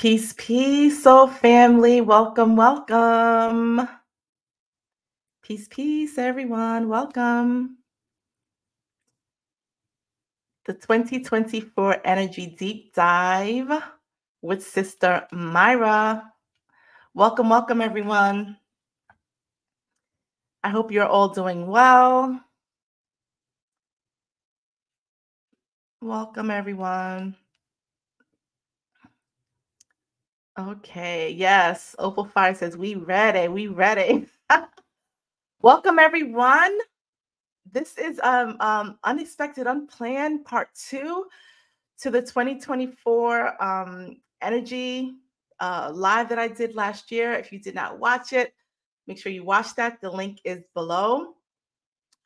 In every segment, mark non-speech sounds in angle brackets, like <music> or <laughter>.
Peace, peace, soul family. Welcome, welcome. Peace, peace, everyone. Welcome. The 2024 Energy Deep Dive with Sister Myra. Welcome, welcome, everyone. I hope you're all doing well. Welcome, everyone. Okay, yes. Opal Fire says, We ready, we ready. <laughs> Welcome, everyone. This is um, um, Unexpected, Unplanned Part 2 to the 2024 um, Energy uh, Live that I did last year. If you did not watch it, make sure you watch that. The link is below.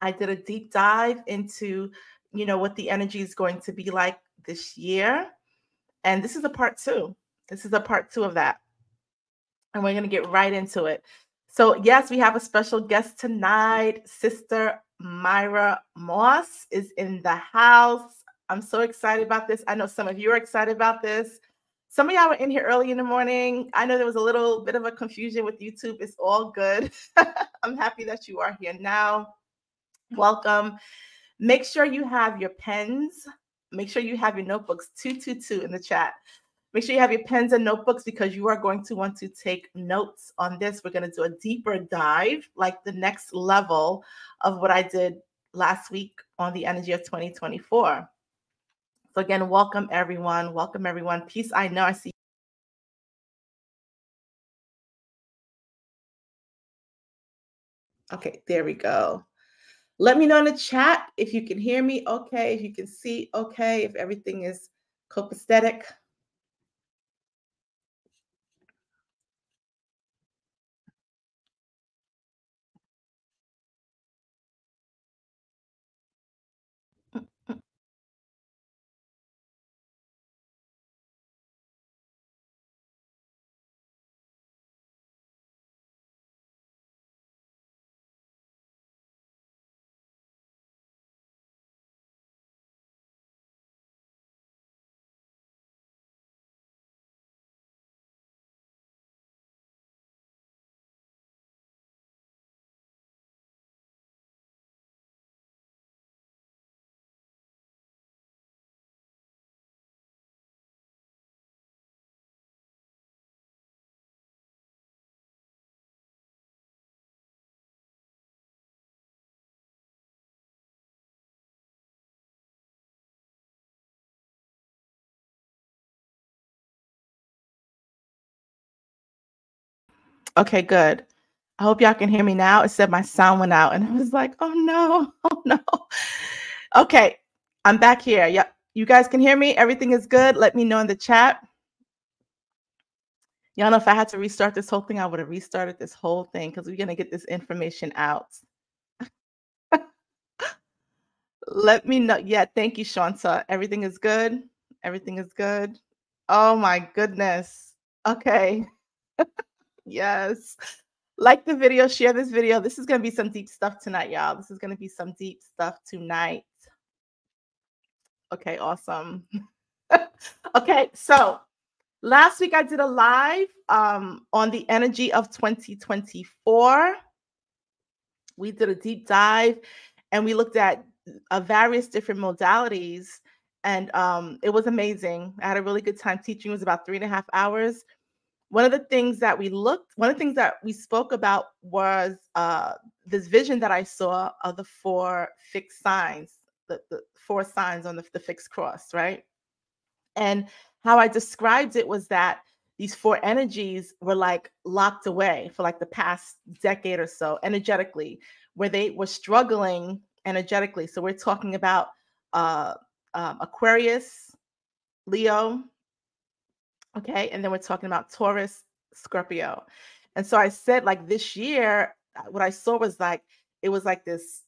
I did a deep dive into, you know, what the energy is going to be like this year. And this is a part two. This is a part two of that. And we're going to get right into it. So, yes, we have a special guest tonight. Sister Myra Moss is in the house. I'm so excited about this. I know some of you are excited about this. Some of y'all were in here early in the morning. I know there was a little bit of a confusion with YouTube. It's all good. <laughs> I'm happy that you are here now. Welcome. Make sure you have your pens. Make sure you have your notebooks 222 in the chat. Make sure you have your pens and notebooks because you are going to want to take notes on this. We're going to do a deeper dive, like the next level of what I did last week on the energy of 2024. So, again, welcome everyone. Welcome everyone. Peace. I know I see. Okay, there we go. Let me know in the chat if you can hear me okay, if you can see okay, if everything is copacetic. Okay, good. I hope y'all can hear me now. It said my sound went out, and I was like, oh no, <laughs> oh no. Okay, I'm back here. Yep, you guys can hear me. Everything is good. Let me know in the chat. Y'all know if I had to restart this whole thing, I would have restarted this whole thing because we're gonna get this information out. <laughs> Let me know. Yeah, thank you, Shanta. Everything is good. Everything is good. Oh my goodness. Okay. <laughs> Yes. Like the video, share this video. This is going to be some deep stuff tonight, y'all. This is going to be some deep stuff tonight. Okay, awesome. <laughs> okay, so last week I did a live um, on the energy of 2024. We did a deep dive and we looked at uh, various different modalities and um, it was amazing. I had a really good time teaching. It was about three and a half hours one of the things that we looked one of the things that we spoke about was uh, this vision that i saw of the four fixed signs the, the four signs on the, the fixed cross right? And how i described it was that these four energies were like locked away for like the past decade or so energetically where they were struggling energetically. So we're talking about uh, um, aquarius leo Okay. And then we're talking about Taurus, Scorpio. And so I said, like this year, uh, what I saw was like, it was like this,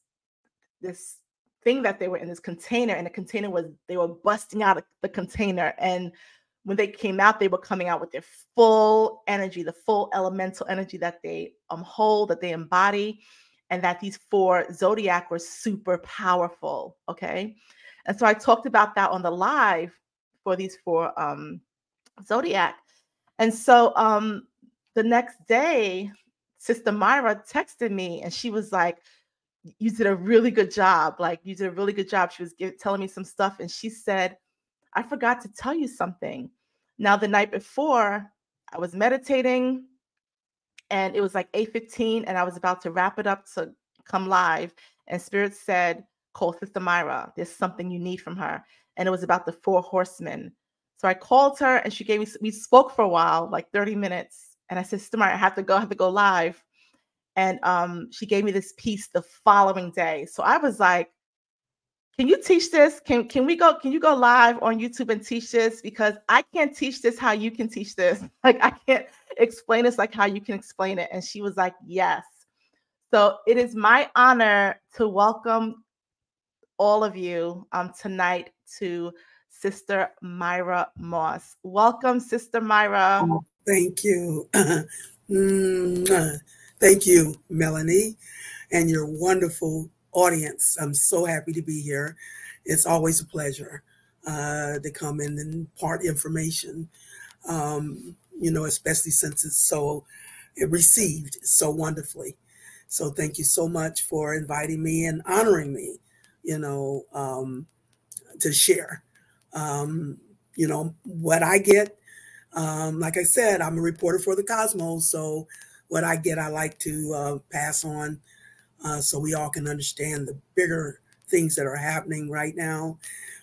this thing that they were in this container, and the container was, they were busting out of the container. And when they came out, they were coming out with their full energy, the full elemental energy that they um, hold, that they embody, and that these four zodiac were super powerful. Okay. And so I talked about that on the live for these four um, zodiac. And so um, the next day, Sister Myra texted me and she was like, You did a really good job. Like, you did a really good job. She was give, telling me some stuff. And she said, I forgot to tell you something. Now, the night before, I was meditating and it was like 8:15 and I was about to wrap it up to come live and spirit said call sister myra there's something you need from her and it was about the four horsemen so i called her and she gave me we spoke for a while like 30 minutes and i said sister i have to go i have to go live. And um, she gave me this piece the following day. So i was like can you teach this? Can can we go can you go live on youtube and teach this? Because i can't teach this how you can teach this. <laughs> Like i can't explain this like how you can explain it. And she was like yes. So it is my honor to welcome all of you um, tonight to Sister Myra Moss. Welcome, Sister Myra. Oh, thank you. <clears throat> thank you, Melanie, and your wonderful audience. I'm so happy to be here. It's always a pleasure uh, to come in and part information, um, you know, especially since it's so it received so wonderfully. So thank you so much for inviting me and honoring me, you know, um, to share. Um, you know, what I get, um, like I said, I'm a reporter for the Cosmos. So what I get, I like to uh, pass on uh, so we all can understand the bigger things that are happening right now.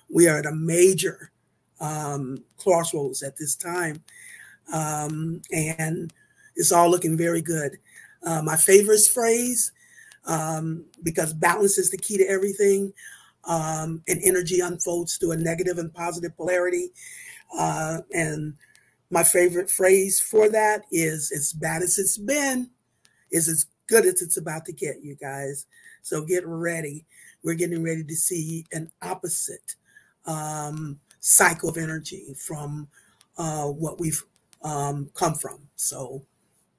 We are at a major um, crossroads at this time. Um, and it's all looking very good. Uh, my favorite phrase, um, because balance is the key to everything, um, and energy unfolds through a negative and positive polarity. Uh, and my favorite phrase for that is as bad as it's been, is as good as it's about to get, you guys. So get ready. We're getting ready to see an opposite um, cycle of energy from uh, what we've um, come from. So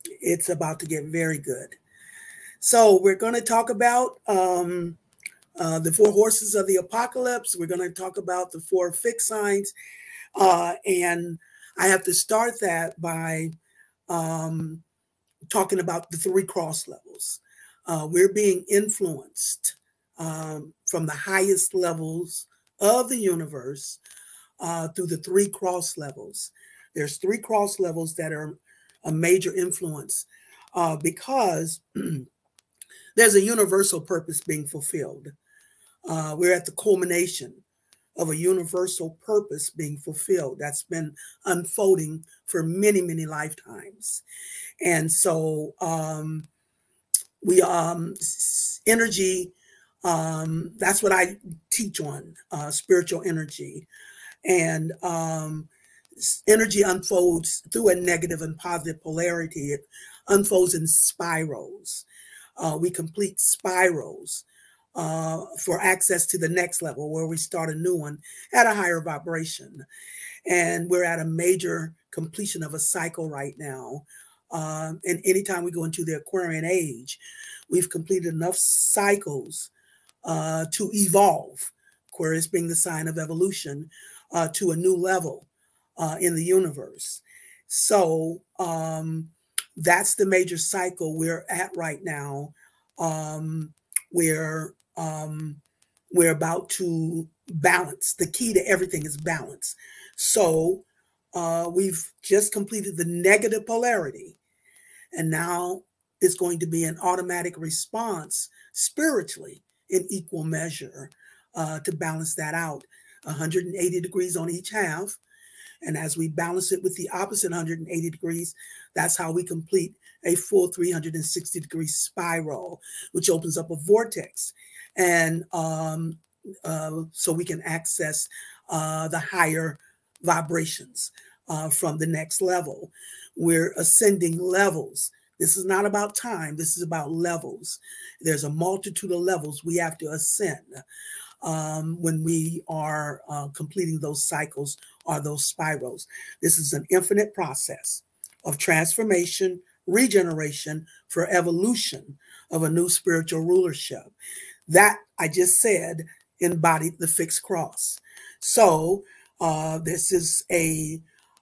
it's about to get very good. So we're going to talk about um, uh, the four horses of the apocalypse. We're going to talk about the four fixed signs. Uh, and I have to start that by um, talking about the three cross levels. Uh, we're being influenced um, from the highest levels of the universe uh, through the three cross levels. There's three cross levels that are a major influence uh, because <clears throat> there's a universal purpose being fulfilled. Uh, we're at the culmination of a universal purpose being fulfilled that's been unfolding for many, many lifetimes. And so um, we, um, energy, um, that's what I teach on uh, spiritual energy. And um, energy unfolds through a negative and positive polarity. It unfolds in spirals. Uh, we complete spirals uh, for access to the next level where we start a new one at a higher vibration. And we're at a major completion of a cycle right now. Um, and anytime we go into the Aquarian age, we've completed enough cycles uh, to evolve, Aquarius being the sign of evolution, uh, to a new level uh, in the universe. So um, that's the major cycle we're at right now. Um, where um, we're about to balance. The key to everything is balance. So uh, we've just completed the negative polarity, and now it's going to be an automatic response spiritually in equal measure uh, to balance that out. 180 degrees on each half, and as we balance it with the opposite 180 degrees, that's how we complete a full 360 degree spiral, which opens up a vortex. And um, uh, so we can access uh, the higher vibrations uh, from the next level. We're ascending levels. This is not about time. This is about levels. There's a multitude of levels we have to ascend um, when we are uh, completing those cycles or those spirals. This is an infinite process of transformation, regeneration for evolution of a new spiritual rulership. That I just said embodied the fixed cross. So uh, this is a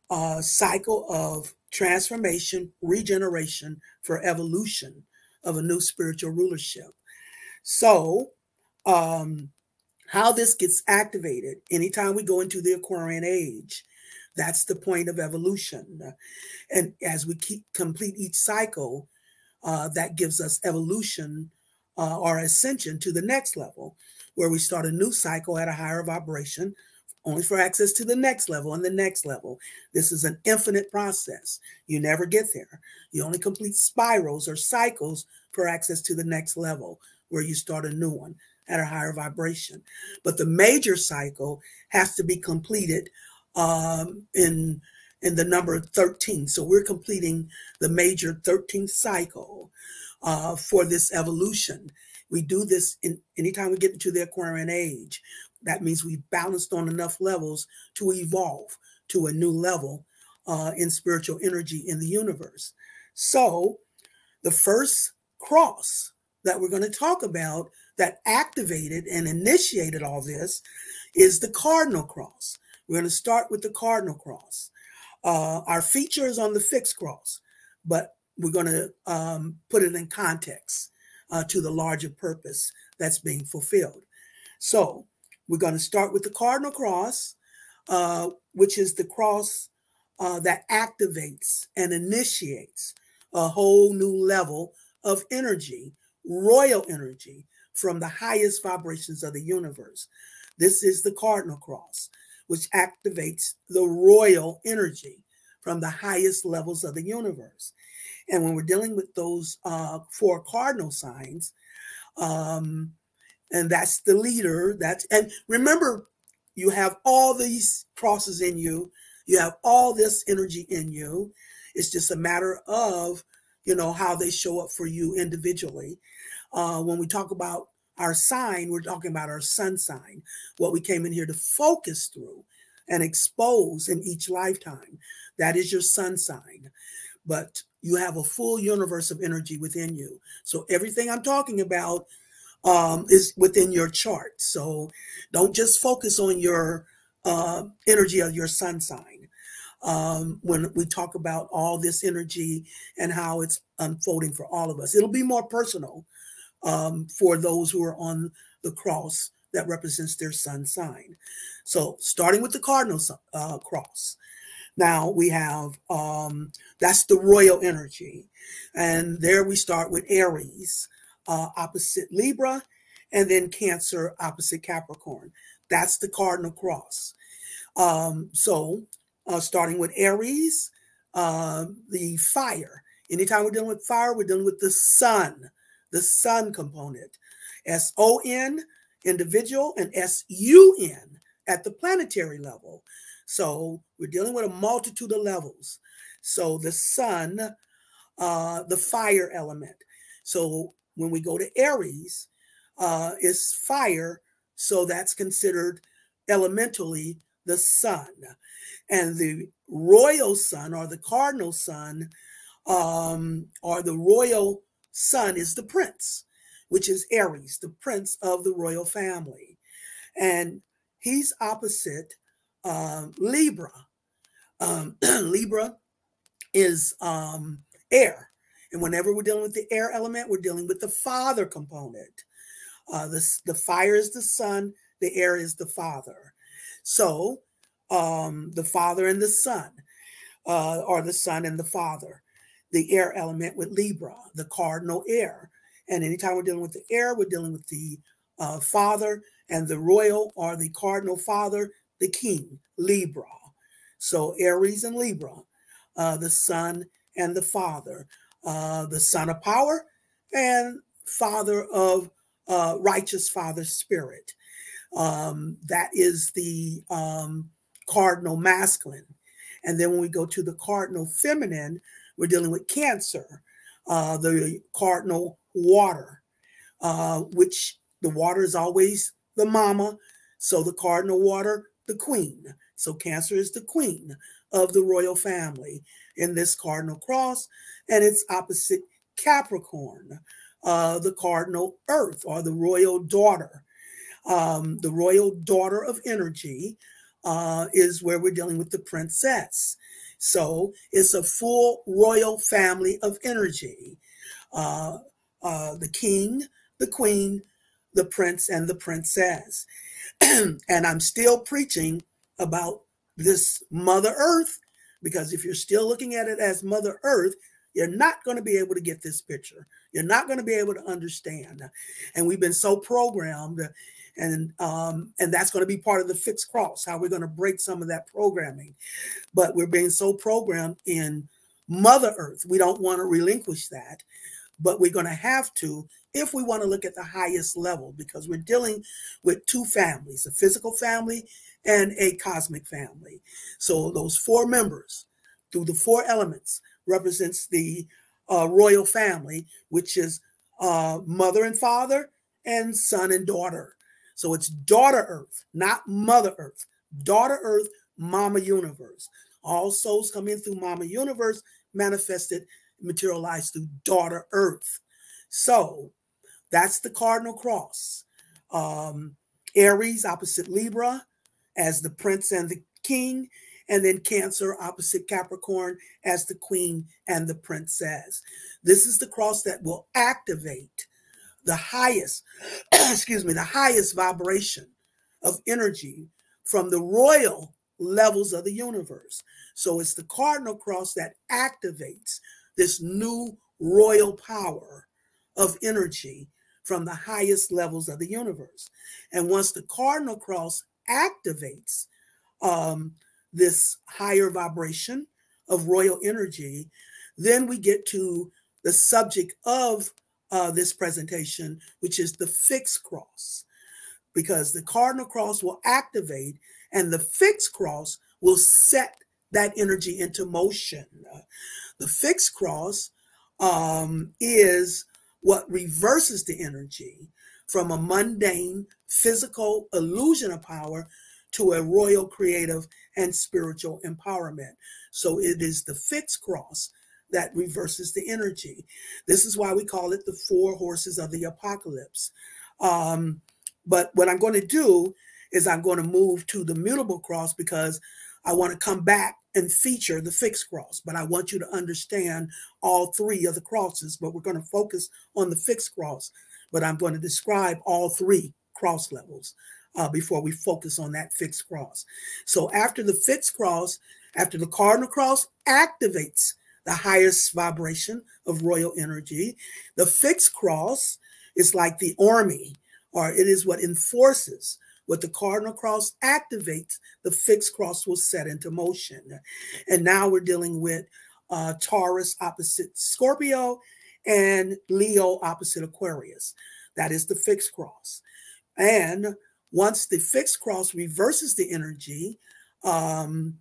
uh, cycle of transformation, regeneration for evolution of a new spiritual rulership. So, um, how this gets activated anytime we go into the Aquarian age, that's the point of evolution. And as we keep complete each cycle, uh, that gives us evolution uh, ascension to the next level, where we start a new cycle at a higher vibration, only for access to the next level and the next level. This is an infinite process. You never get there. You only complete spirals or cycles for access to the next level, where you start a new one at a higher vibration. But the major cycle has to be completed um, in in the number 13. So we're completing the major 13th cycle uh, for this evolution. We do this in anytime we get into the Aquarian age. That means we've balanced on enough levels to evolve to a new level uh, in spiritual energy in the universe. So the first cross that we're going to talk about that activated and initiated all this is the cardinal cross. We're going to start with the cardinal cross. Uh, our feature is on the fixed cross, but we're going to um, put it in context uh, to the larger purpose that's being fulfilled. So we're going to start with the cardinal cross, uh, which is the cross uh, that activates and initiates a whole new level of energy, royal energy from the highest vibrations of the universe. This is the cardinal cross which activates the royal energy from the highest levels of the universe. And when we're dealing with those uh, four cardinal signs, um, and that's the leader. That's and remember, you have all these crosses in you. You have all this energy in you. It's just a matter of you know how they show up for you individually. Uh, when we talk about our sign, we're talking about our sun sign, what we came in here to focus through and expose in each lifetime. That is your sun sign. But you have a full universe of energy within you. So everything I'm talking about um, is within your chart. So don't just focus on your uh, energy of your sun sign. Um, when we talk about all this energy and how it's unfolding for all of us, it'll be more personal um, for those who are on the cross that represents their sun sign. So starting with the cardinal uh, cross. Now we have um, that's the royal energy, and there we start with Aries uh, opposite Libra, and then Cancer opposite Capricorn. That's the cardinal cross. Um, so uh, starting with Aries, uh, the fire. Anytime we're dealing with fire, we're dealing with the sun the sun component. S O N, individual, and S U N at the planetary level. So we're dealing with a multitude of levels. So the sun, uh, the fire element. So when we go to Aries, uh, is fire. So that's considered elementally the sun. And the royal sun or the cardinal sun um, or the royal sun is the prince, which is Aries, the prince of the royal family. And he's opposite um, Libra. Um, <clears throat> Libra is um, air. And whenever we're dealing with the air element, we're dealing with the father component. Uh, the, the fire is the sun, the air is the father. So um, the father and the son, uh, or the son and the father the air element with Libra, the cardinal air. And anytime we're dealing with the air, we're dealing with the uh, father and the royal or the cardinal father, the king, Libra. So Aries and Libra, uh, the son and the father, uh, the son of power and father of uh, righteous father spirit. Um, that is the um, cardinal masculine. And then when we go to the cardinal feminine, we're dealing with cancer, uh, the cardinal water, uh, which the water is always the mama. So the cardinal water, the queen. So cancer is the queen of the royal family in this cardinal cross, and it's opposite Capricorn, uh, the cardinal earth or the royal daughter, um, the royal daughter of energy, uh, is where we're dealing with the princess. So it's a full royal family of energy. Uh, uh, the king, the queen, the prince, and the princess. <clears throat> and I'm still preaching about this Mother Earth because if you're still looking at it as Mother Earth, you're not going to be able to get this picture. You're not going to be able to understand. And we've been so programmed, and um, and that's going to be part of the fixed cross, how we're going to break some of that programming. But we're being so programmed in Mother Earth, we don't want to relinquish that, but we're going to have to if we want to look at the highest level because we're dealing with two families, a physical family and a cosmic family. So those four members through the four elements represents the uh, royal family, which is uh, mother and father and son and daughter. So it's daughter earth, not mother earth. Daughter earth, mama universe. All souls come in through mama universe, manifested, materialized through daughter earth. So that's the cardinal cross. Um, Aries opposite Libra as the prince and the king, and then Cancer opposite Capricorn as the queen and the princess. This is the cross that will activate the highest, <clears throat> excuse me, the highest vibration of energy from the royal levels of the universe. So it's the cardinal cross that activates this new royal power of energy from the highest levels of the universe. And once the cardinal cross activates um, this higher vibration of royal energy, then we get to the subject of uh, this presentation, which is the fixed cross, because the cardinal cross will activate and the fixed cross will set that energy into motion. Uh, the fixed cross um, is what reverses the energy from a mundane physical illusion of power to a royal creative and spiritual empowerment. So it is the fixed cross that reverses the energy. This is why we call it the four horses of the apocalypse. Um, but what I'm going to do is I'm going to move to the mutable cross because I want to come back and feature the fixed cross. But I want you to understand all three of the crosses. But we're going to focus on the fixed cross. But I'm going to describe all three cross levels uh, before we focus on that fixed cross. So after the fixed cross, after the cardinal cross activates the highest vibration of royal energy, the fixed cross is like the army, or it is what enforces what the cardinal cross activates, the fixed cross will set into motion. And now we're dealing with uh, Taurus opposite Scorpio and Leo opposite Aquarius. That is the fixed cross. And once the fixed cross reverses the energy um,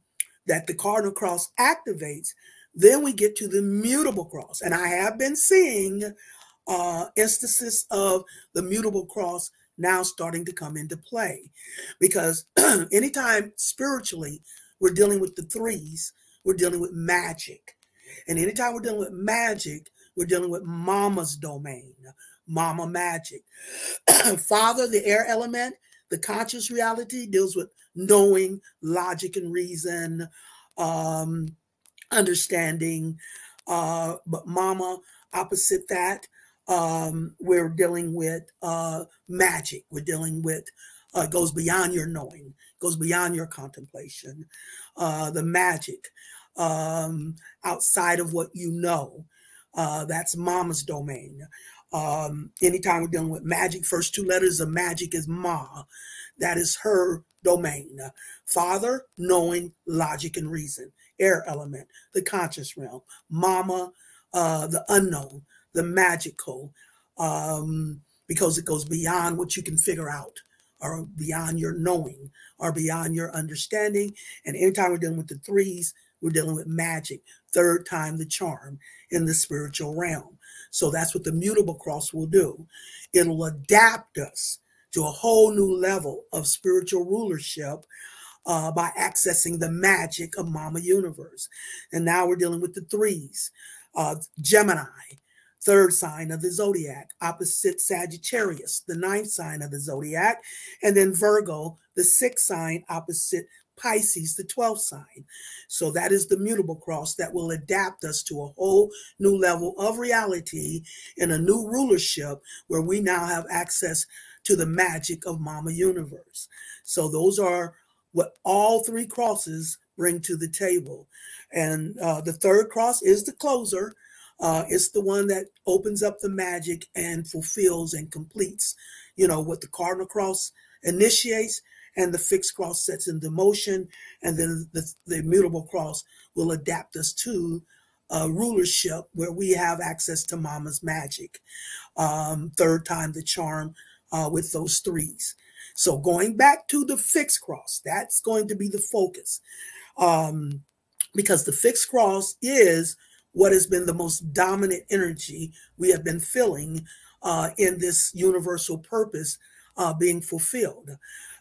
that the cardinal cross activates, then we get to the mutable cross. And I have been seeing uh, instances of the mutable cross now starting to come into play because <clears throat> anytime spiritually we're dealing with the threes, we're dealing with magic. And anytime we're dealing with magic, we're dealing with mama's domain, mama magic. <clears throat> Father, the air element, the conscious reality deals with knowing, logic, and reason, um, understanding. Uh, but mama, opposite that, um, we're dealing with uh, magic. We're dealing with uh, goes beyond your knowing, goes beyond your contemplation. Uh, the magic um, outside of what you know. Uh, that's mama's domain. Um, anytime we're dealing with magic, first two letters of magic is ma. That is her domain. Father, knowing, logic, and reason. Air element, the conscious realm. Mama, uh, the unknown, the magical, um, because it goes beyond what you can figure out or beyond your knowing or beyond your understanding. And anytime we're dealing with the threes, we're dealing with magic. Third time the charm in the spiritual realm. So that's what the mutable cross will do. It'll adapt us to a whole new level of spiritual rulership uh, by accessing the magic of Mama Universe. And now we're dealing with the threes. Uh, Gemini, third sign of the zodiac, opposite Sagittarius, the ninth sign of the zodiac, and then Virgo, the sixth sign opposite Pisces, the 12th sign. So that is the mutable cross that will adapt us to a whole new level of reality and a new rulership where we now have access to the magic of Mama Universe. So those are what all three crosses bring to the table. And uh, the third cross is the closer. Uh, it's the one that opens up the magic and fulfills and completes, you know, what the cardinal cross initiates and the fixed cross sets into motion. And then the, the immutable cross will adapt us to a rulership where we have access to mama's magic. Um, third time the charm uh, with those threes. So going back to the fixed cross, that's going to be the focus. Um, because the fixed cross is what has been the most dominant energy we have been feeling uh, in this universal purpose uh, being fulfilled.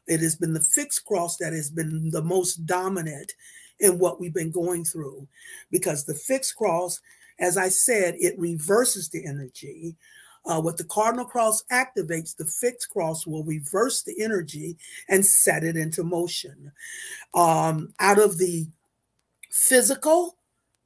It has been the fixed cross that has been the most dominant in what we've been going through because the fixed cross, as I said, it reverses the energy. Uh, what the cardinal cross activates, the fixed cross will reverse the energy and set it into motion. Um, out of the physical,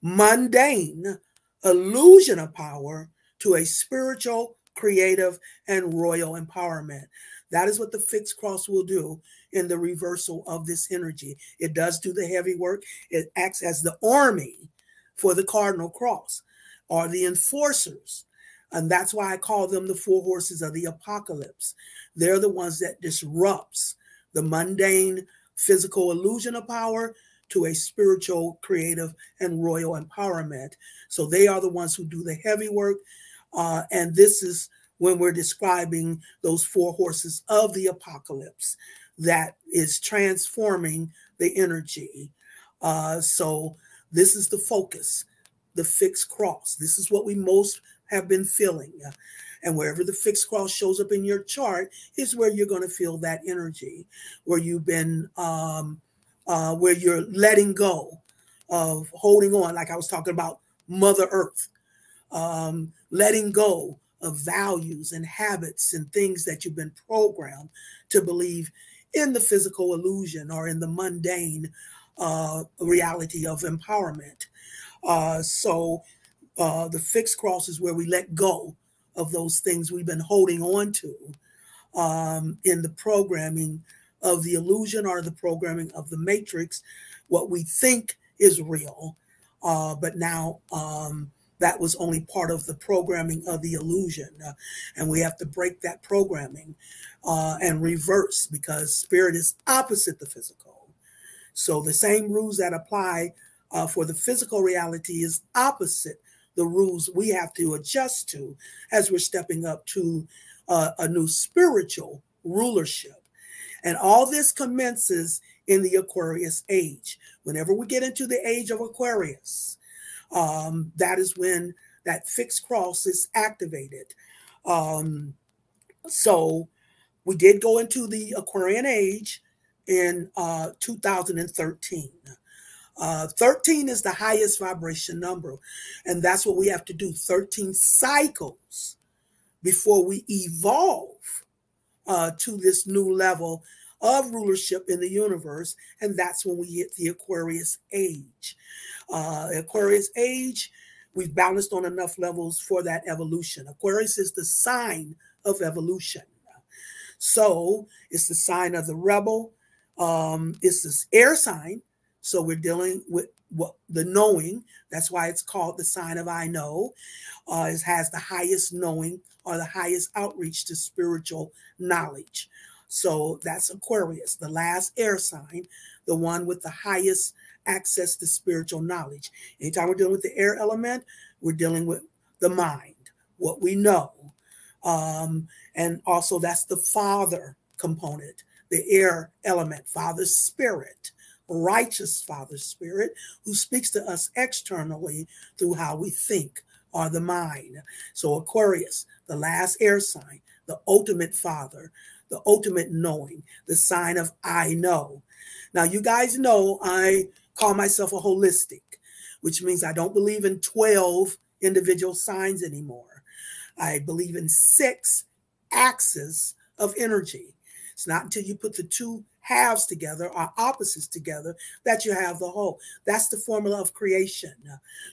mundane illusion of power to a spiritual, creative, and royal empowerment. That is what the fixed cross will do in the reversal of this energy. It does do the heavy work, it acts as the army for the cardinal cross or the enforcers. And that's why I call them the four horses of the apocalypse. They're the ones that disrupts the mundane physical illusion of power to a spiritual, creative, and royal empowerment. So they are the ones who do the heavy work. Uh, and this is when we're describing those four horses of the apocalypse that is transforming the energy. Uh, so this is the focus, the fixed cross. This is what we most have been feeling. And wherever the fixed cross shows up in your chart is where you're going to feel that energy, where you've been um, uh, where you're letting go of holding on, like I was talking about Mother Earth, um, letting go of values and habits and things that you've been programmed to believe in the physical illusion or in the mundane uh, reality of empowerment. Uh, so uh, the fixed cross is where we let go of those things we've been holding on to um, in the programming of the illusion or the programming of the matrix, what we think is real. Uh, but now um, that was only part of the programming of the illusion. Uh, and we have to break that programming uh, and reverse because spirit is opposite the physical. So the same rules that apply uh, for the physical reality is opposite the rules we have to adjust to as we're stepping up to uh, a new spiritual rulership. And all this commences in the Aquarius age. Whenever we get into the age of Aquarius, um, that is when that fixed cross is activated. Um, so we did go into the Aquarian age in uh, 2013. Uh, 13 is the highest vibration number, and that's what we have to do 13 cycles before we evolve uh, to this new level of rulership in the universe. And that's when we hit the Aquarius age. Uh, Aquarius age, we've balanced on enough levels for that evolution. Aquarius is the sign of evolution. So it's the sign of the rebel. Um, it's this air sign. So we're dealing with what the knowing. That's why it's called the sign of I know. Uh, it has the highest knowing or the highest outreach to spiritual knowledge. So that's Aquarius, the last air sign, the one with the highest access to spiritual knowledge. Anytime we're dealing with the air element, we're dealing with the mind, what we know. Um, and also, that's the father component, the air element, father's spirit, righteous father spirit, who speaks to us externally through how we think or the mind. So, Aquarius, the last air sign, the ultimate father, the ultimate knowing, the sign of I know. Now, you guys know I call myself a holistic, which means I don't believe in 12 individual signs anymore. I believe in six axes of energy. It's not until you put the two halves together or opposites together that you have the whole. That's the formula of creation.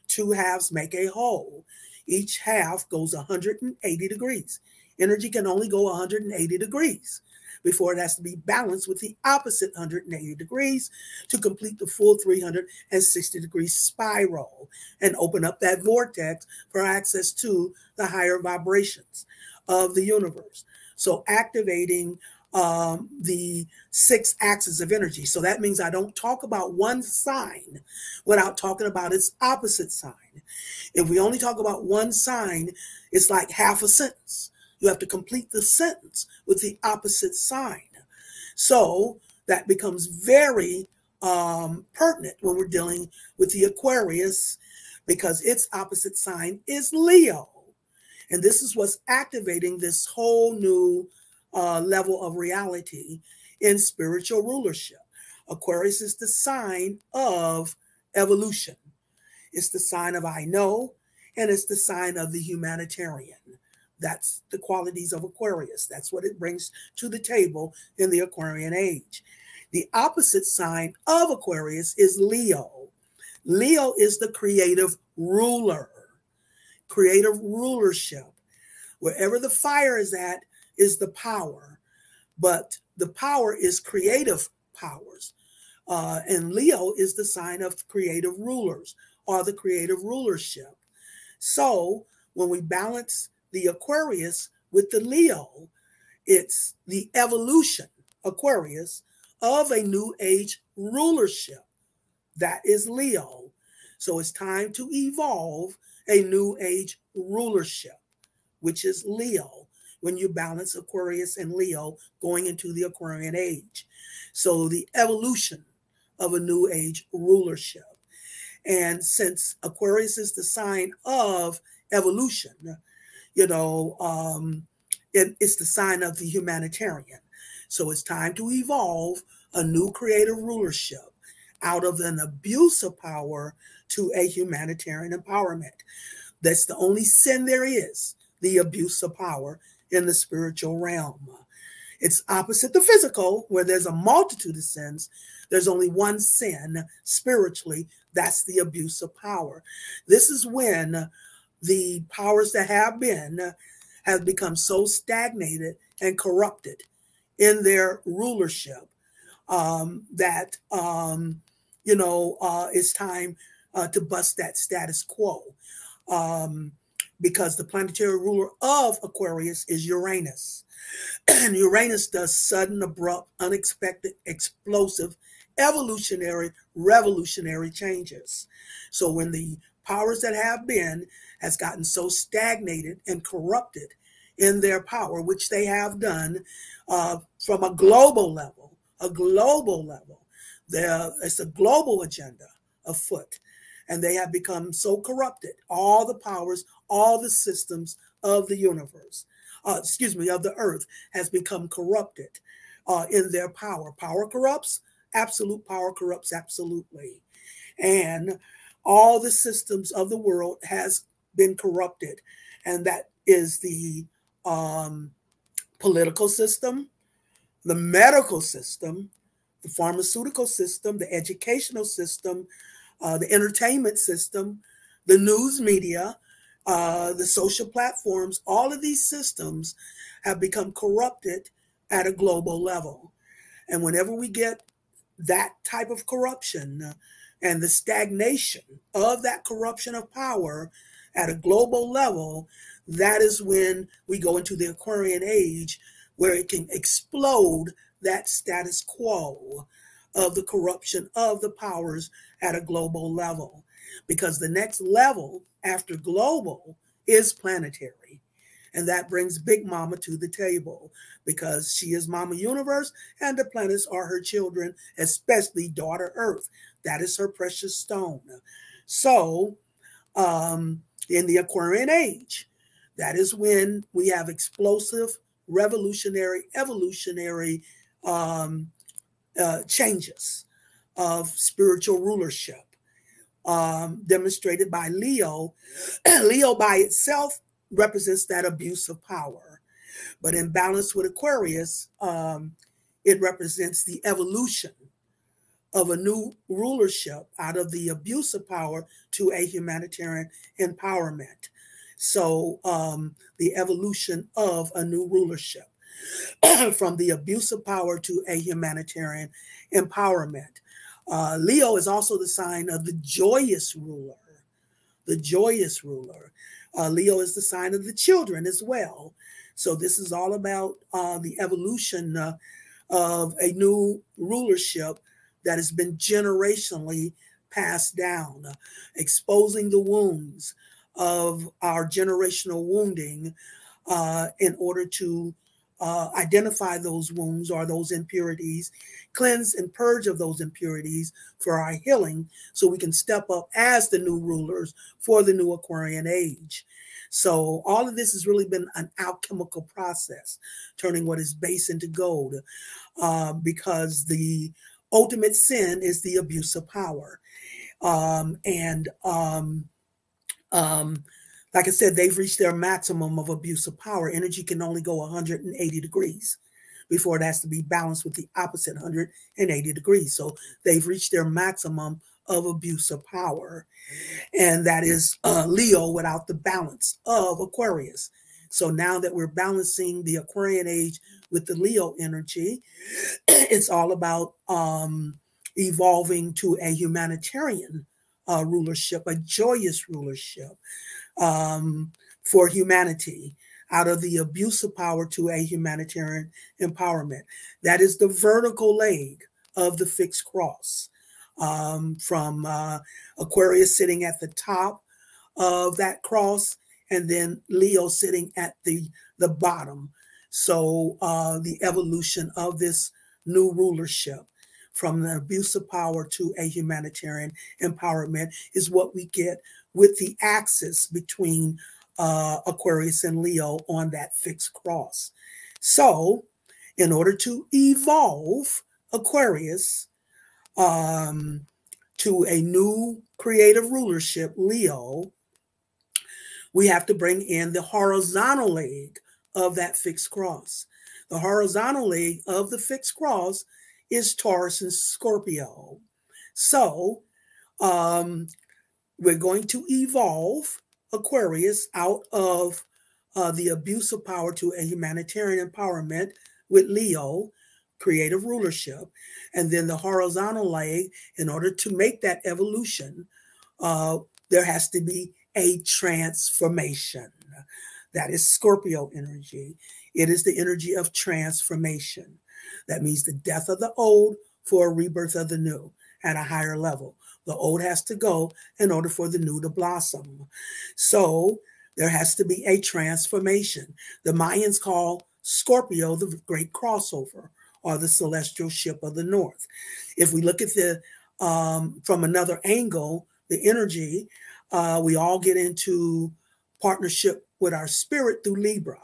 Two halves make a whole. Each half goes 180 degrees. Energy can only go 180 degrees before it has to be balanced with the opposite 180 degrees to complete the full 360 degree spiral and open up that vortex for access to the higher vibrations of the universe. So activating um, the six axes of energy. So that means I don't talk about one sign without talking about its opposite sign. If we only talk about one sign, it's like half a sentence. You have to complete the sentence with the opposite sign. So that becomes very um, pertinent when we're dealing with the Aquarius because its opposite sign is Leo. And this is what's activating this whole new uh, level of reality in spiritual rulership. Aquarius is the sign of evolution. It's the sign of I know, and it's the sign of the humanitarian. That's the qualities of Aquarius. That's what it brings to the table in the Aquarian age. The opposite sign of Aquarius is Leo. Leo is the creative ruler, creative rulership. Wherever the fire is at, is the power, but the power is creative powers. Uh, and Leo is the sign of creative rulers or the creative rulership. So when we balance the Aquarius with the Leo, it's the evolution, Aquarius, of a new age rulership. That is Leo. So it's time to evolve a new age rulership, which is Leo when you balance Aquarius and Leo going into the Aquarian age. So the evolution of a new age rulership. And since Aquarius is the sign of evolution, you know, um, it, it's the sign of the humanitarian. So it's time to evolve a new creative rulership out of an abuse of power to a humanitarian empowerment. That's the only sin there is, the abuse of power in the spiritual realm. It's opposite the physical, where there's a multitude of sins. There's only one sin spiritually. That's the abuse of power. This is when the powers that have been have become so stagnated and corrupted in their rulership um, that, um, you know, uh, it's time uh, to bust that status quo. Um, because the planetary ruler of Aquarius is Uranus. <clears throat> And Uranus does sudden, abrupt, unexpected, explosive, evolutionary, revolutionary changes. So when the powers that have been has gotten so stagnated and corrupted in their power, which they have done uh, from a global level, a global level, there it's a global agenda afoot and they have become so corrupted. All the powers, all the systems of the universe, uh, excuse me, of the earth has become corrupted uh, in their power. Power corrupts, absolute power corrupts absolutely. And all the systems of the world has been corrupted. And that is the um, political system, the medical system, the pharmaceutical system, the educational system, uh, the entertainment system, the news media, uh, the social platforms, all of these systems have become corrupted at a global level. And whenever we get that type of corruption and the stagnation of that corruption of power at a global level, that is when we go into the Aquarian age where it can explode that status quo of the corruption of the powers at a global level. Because the next level after global is planetary. And that brings Big Mama to the table because she is Mama Universe and the planets are her children, especially daughter Earth. That is her precious stone. So, um, in the Aquarian age, that is when we have explosive, revolutionary, evolutionary um, uh, changes of spiritual rulership um, demonstrated by Leo. <clears throat> Leo by itself represents that abuse of power. But in balance with Aquarius, um, it represents the evolution of a new rulership out of the abuse of power to a humanitarian empowerment. So, um, the evolution of a new rulership <clears throat> from the abuse of power to a humanitarian empowerment. Uh, Leo is also the sign of the joyous ruler, the joyous ruler. Uh, Leo is the sign of the children as well. So, this is all about uh, the evolution uh, of a new rulership that has been generationally passed down, exposing the wounds of our generational wounding uh, in order to uh, identify those wounds or those impurities, cleanse and purge of those impurities for our healing, so we can step up as the new rulers for the new Aquarian age. So, all of this has really been an alchemical process, turning what is base into gold, uh, because the ultimate sin is the abuse of power. Um, and um, um, like I said, they've reached their maximum of abuse of power. Energy can only go 180 degrees before it has to be balanced with the opposite 180 degrees. So they've reached their maximum of abuse of power. And that is uh, Leo without the balance of Aquarius. So now that we're balancing the Aquarian age with the Leo energy, <clears throat> it's all about um, evolving to a humanitarian uh, rulership, a joyous rulership um, for humanity, out of the abuse of power to a humanitarian empowerment. That is the vertical leg of the fixed cross. Um, from uh, Aquarius sitting at the top of that cross and then Leo sitting at the the bottom. So uh, the evolution of this new rulership from the abuse of power to a humanitarian empowerment is what we get with the axis between uh, Aquarius and Leo on that fixed cross. So, in order to evolve Aquarius um, to a new creative rulership, Leo, we have to bring in the horizontal leg of that fixed cross. The horizontal leg of the fixed cross is Taurus and Scorpio. So um, we're going to evolve Aquarius out of uh, the abuse of power to a humanitarian empowerment with Leo, creative rulership. And then the horizontal leg, in order to make that evolution, uh, there has to be a transformation. That is Scorpio energy. It is the energy of transformation. That means the death of the old for a rebirth of the new at a higher level. The old has to go in order for the new to blossom. So there has to be a transformation. The Mayans call Scorpio the great crossover or the celestial ship of the north. If we look at the um, from another angle, the energy, uh, we all get into partnership with our spirit through Libra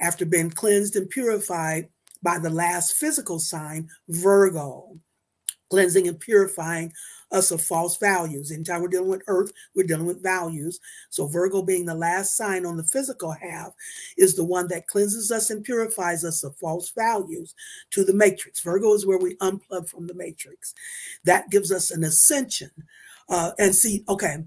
after being cleansed and purified by the last physical sign, Virgo, cleansing and purifying us of false values. Anytime we're dealing with earth, we're dealing with values. So, Virgo being the last sign on the physical half is the one that cleanses us and purifies us of false values to the matrix. Virgo is where we unplug from the matrix. That gives us an ascension. Uh, and see, okay,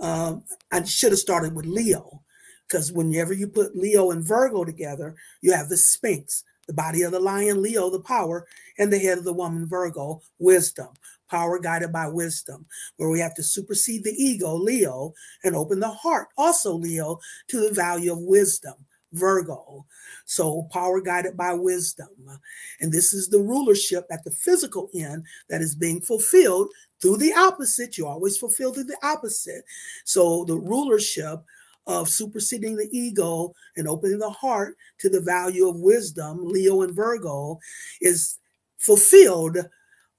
um, I should have started with Leo because whenever you put Leo and Virgo together, you have the Sphinx, the body of the lion, Leo, the power, and the head of the woman, Virgo, wisdom, power guided by wisdom, where we have to supersede the ego, Leo, and open the heart, also Leo, to the value of wisdom, Virgo. So, power guided by wisdom. And this is the rulership at the physical end that is being fulfilled through the opposite. You always fulfill through the opposite. So, the rulership of superseding the ego and opening the heart to the value of wisdom, Leo and Virgo, is fulfilled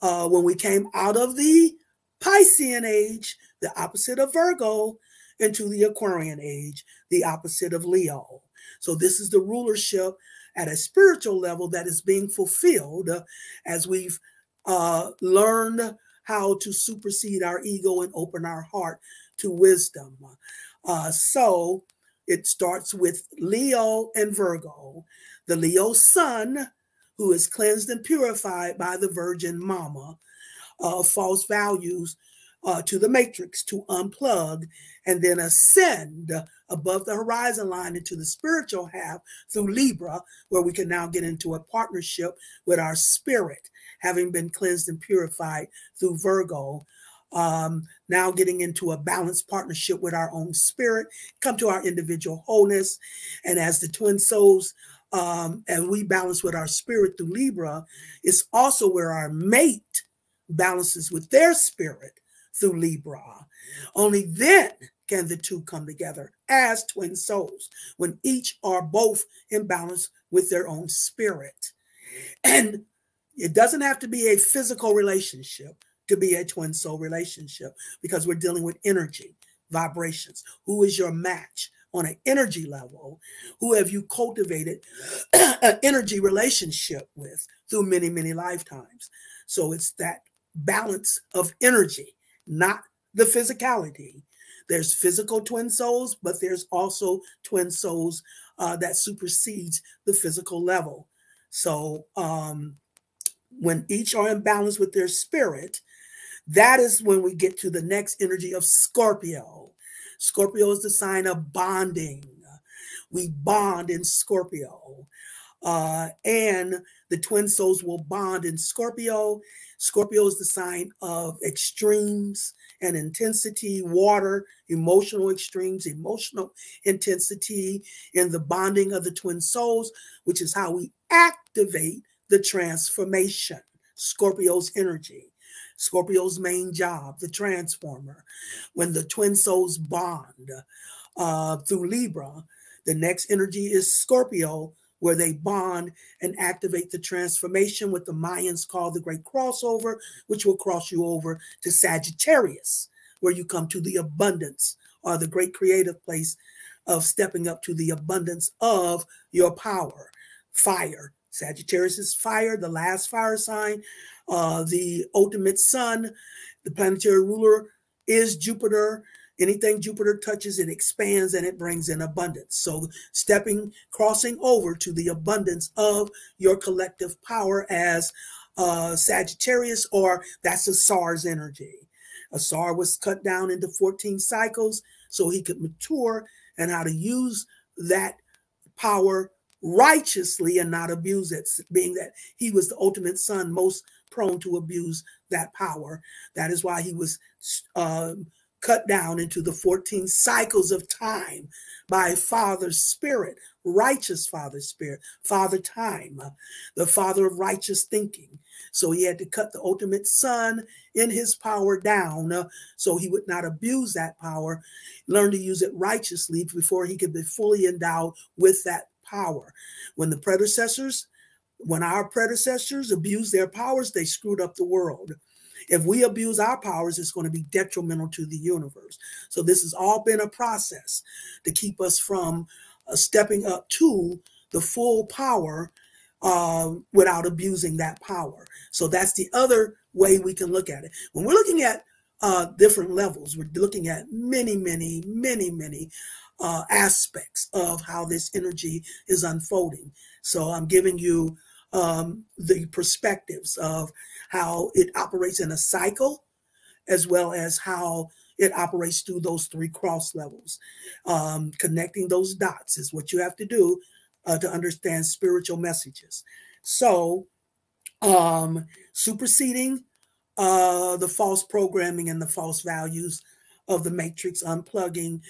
uh, when we came out of the Piscean age, the opposite of Virgo, into the Aquarian age, the opposite of Leo. So, this is the rulership at a spiritual level that is being fulfilled as we've uh, learned how to supersede our ego and open our heart to wisdom. Uh, so it starts with Leo and Virgo. The Leo sun, who is cleansed and purified by the Virgin Mama of false values uh, to the matrix to unplug and then ascend above the horizon line into the spiritual half through Libra, where we can now get into a partnership with our spirit, having been cleansed and purified through Virgo. Um, now getting into a balanced partnership with our own spirit, come to our individual wholeness. And as the twin souls, um, and we balance with our spirit through Libra, it's also where our mate balances with their spirit through Libra. Only then can the two come together as twin souls when each are both in balance with their own spirit. And it doesn't have to be a physical relationship to be a twin soul relationship because we're dealing with energy, vibrations. Who is your match on an energy level? Who have you cultivated <clears throat> an energy relationship with through many, many lifetimes? So it's that balance of energy, not the physicality. There's physical twin souls, but there's also twin souls uh, that supersedes the physical level. So um, when each are in balance with their spirit, that is when we get to the next energy of Scorpio. Scorpio is the sign of bonding. We bond in Scorpio. Uh, and the twin souls will bond in Scorpio. Scorpio is the sign of extremes and intensity, water, emotional extremes, emotional intensity in the bonding of the twin souls, which is how we activate the transformation, Scorpio's energy. Scorpio's main job, the transformer. When the twin souls bond uh, through Libra, the next energy is Scorpio, where they bond and activate the transformation, what the Mayans call the great crossover, which will cross you over to Sagittarius, where you come to the abundance or the great creative place of stepping up to the abundance of your power. Fire. Sagittarius is fire, the last fire sign, uh, the ultimate sun. The planetary ruler is Jupiter. Anything Jupiter touches, it expands and it brings in abundance. So stepping, crossing over to the abundance of your collective power as uh, Sagittarius, or that's a Asar's energy. Asar was cut down into 14 cycles so he could mature and how to use that power righteously and not abuse it, being that he was the ultimate son, most prone to abuse that power. That is why he was uh, cut down into the 14 cycles of time by Father's Spirit, righteous Father's Spirit, Father Time, uh, the Father of righteous thinking. So he had to cut the ultimate Son in his power down uh, so he would not abuse that power, learn to use it righteously before he could be fully endowed with that power. When the predecessors, when our predecessors abused their powers, they screwed up the world. If we abuse our powers, it's going to be detrimental to the universe. So this has all been a process to keep us from uh, stepping up to the full power uh, without abusing that power. So that's the other way we can look at it. When we're looking at uh, different levels, we're looking at many, many, many, many uh, aspects of how this energy is unfolding. So I'm giving you um, the perspectives of how it operates in a cycle, as well as how it operates through those three cross levels. Um, connecting those dots is what you have to do uh, to understand spiritual messages. So, um, superseding uh, the false programming and the false values of the matrix, unplugging,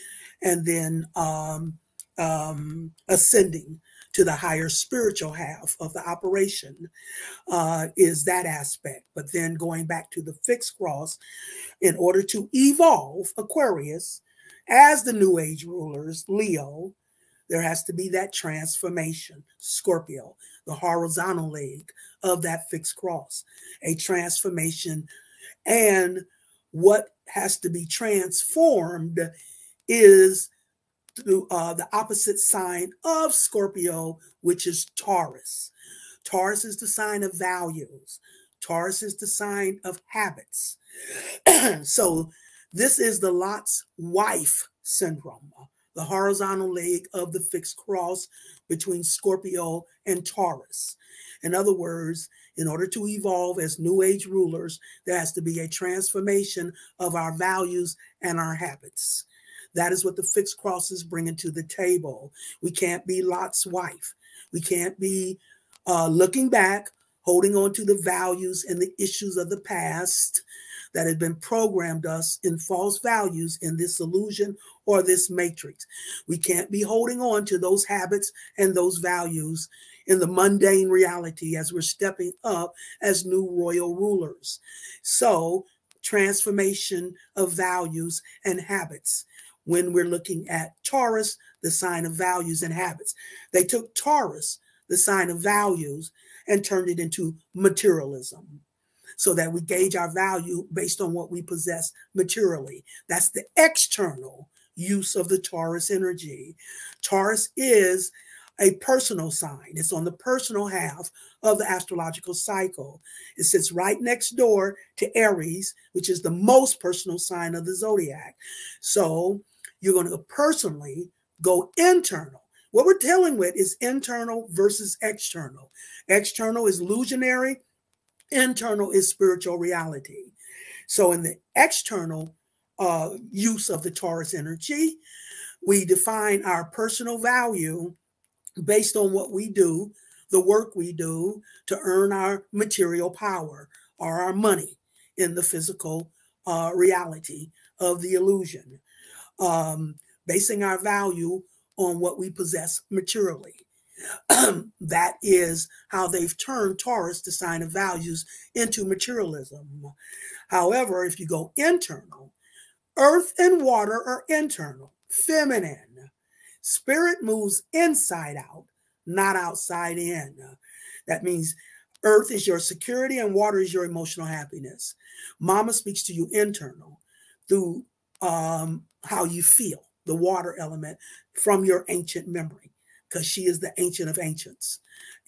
and then um, um, ascending to the higher spiritual half of the operation uh, is that aspect. But then going back to the fixed cross, in order to evolve Aquarius as the New Age rulers, Leo, there has to be that transformation, Scorpio, the horizontal leg of that fixed cross, a transformation. And what has to be transformed is to uh, the opposite sign of Scorpio, which is Taurus. Taurus is the sign of values. Taurus is the sign of habits. <clears throat> so this is the Lot's wife syndrome. the horizontal leg of the fixed cross between Scorpio and Taurus. In other words, in order to evolve as New Age rulers, there has to be a transformation of our values and our habits. That is what the fixed cross is bringing to the table. We can't be Lot's wife. We can't be uh, looking back, holding on to the values and the issues of the past that had been programmed us in false values in this illusion or this matrix. We can't be holding on to those habits and those values in the mundane reality as we're stepping up as new royal rulers. So, transformation of values and habits when we're looking at Taurus, the sign of values and habits. They took Taurus, the sign of values, and turned it into materialism so that we gauge our value based on what we possess materially. That's the external use of the Taurus energy. Taurus is a personal sign. It's on the personal half of the astrological cycle. It sits right next door to Aries, which is the most personal sign of the zodiac. So you're going to personally go internal. What we're dealing with is internal versus external. External is illusionary, internal is spiritual reality. So, in the external uh, use of the Taurus energy, we define our personal value based on what we do, the work we do to earn our material power or our money in the physical uh, reality of the illusion, um, basing our value on what we possess materially. <clears throat> that is how they've turned Taurus, the sign of values, into materialism. However, if you go internal, earth and water are internal, feminine. Spirit moves inside out, not outside in. That means earth is your security and water is your emotional happiness. Mama speaks to you internal through um, how you feel, the water element from your ancient memory, because she is the ancient of ancients.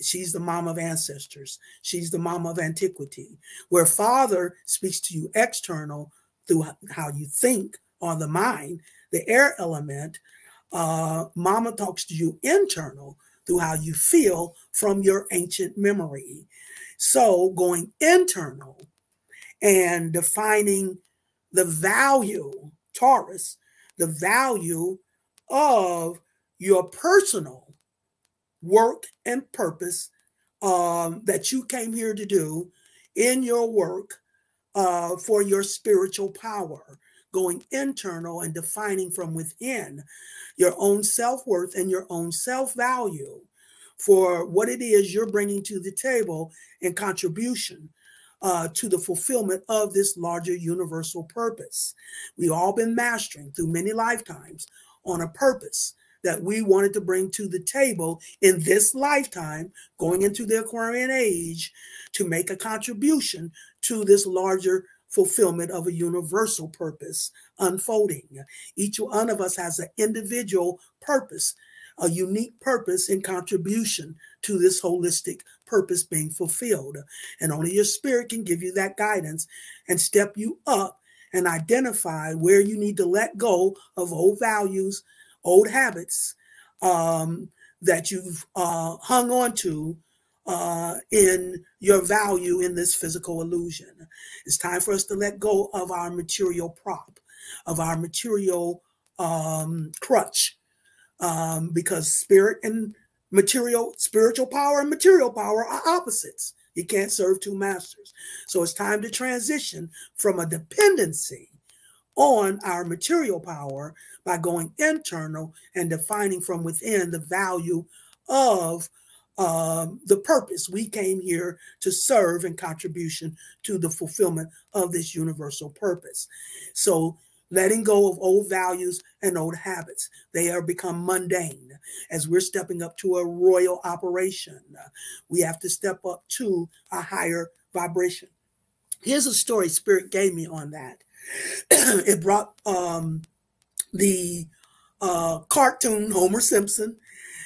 She's the mom of ancestors. She's the mom of antiquity. Where father speaks to you external through how you think on the mind, the air element uh, mama talks to you internal through how you feel from your ancient memory. So going internal and defining the value, Taurus, the value of your personal work and purpose um, that you came here to do in your work uh, for your spiritual power, going internal and defining from within your own self worth and your own self value for what it is you're bringing to the table in contribution uh, to the fulfillment of this larger universal purpose. We've all been mastering through many lifetimes on a purpose that we wanted to bring to the table in this lifetime, going into the Aquarian age, to make a contribution to this larger fulfillment of a universal purpose unfolding. Each one of us has an individual purpose, a unique purpose and contribution to this holistic purpose being fulfilled. And only your spirit can give you that guidance and step you up and identify where you need to let go of old values, old habits um, that you've uh, hung on to uh, in your value in this physical illusion. It's time for us to let go of our material prop, of our material um, crutch, um, because spirit and material, spiritual power and material power are opposites. You can't serve two masters. So it's time to transition from a dependency on our material power by going internal and defining from within the value of um, the purpose. We came here to serve in contribution to the fulfillment of this universal purpose. So letting go of old values and old habits. They are become mundane as we're stepping up to a royal operation. We have to step up to a higher vibration. Here's a story Spirit gave me on that. <clears throat> it brought um, the uh, cartoon Homer Simpson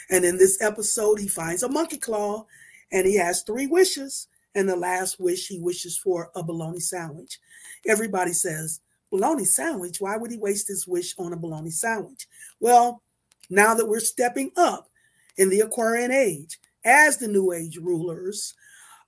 and in this episode, he finds a monkey claw and he has three wishes. And the last wish, he wishes for a bologna sandwich. Everybody says, bologna sandwich? Why would he waste his wish on a bologna sandwich? Well, now that we're stepping up in the Aquarian age as the New Age rulers,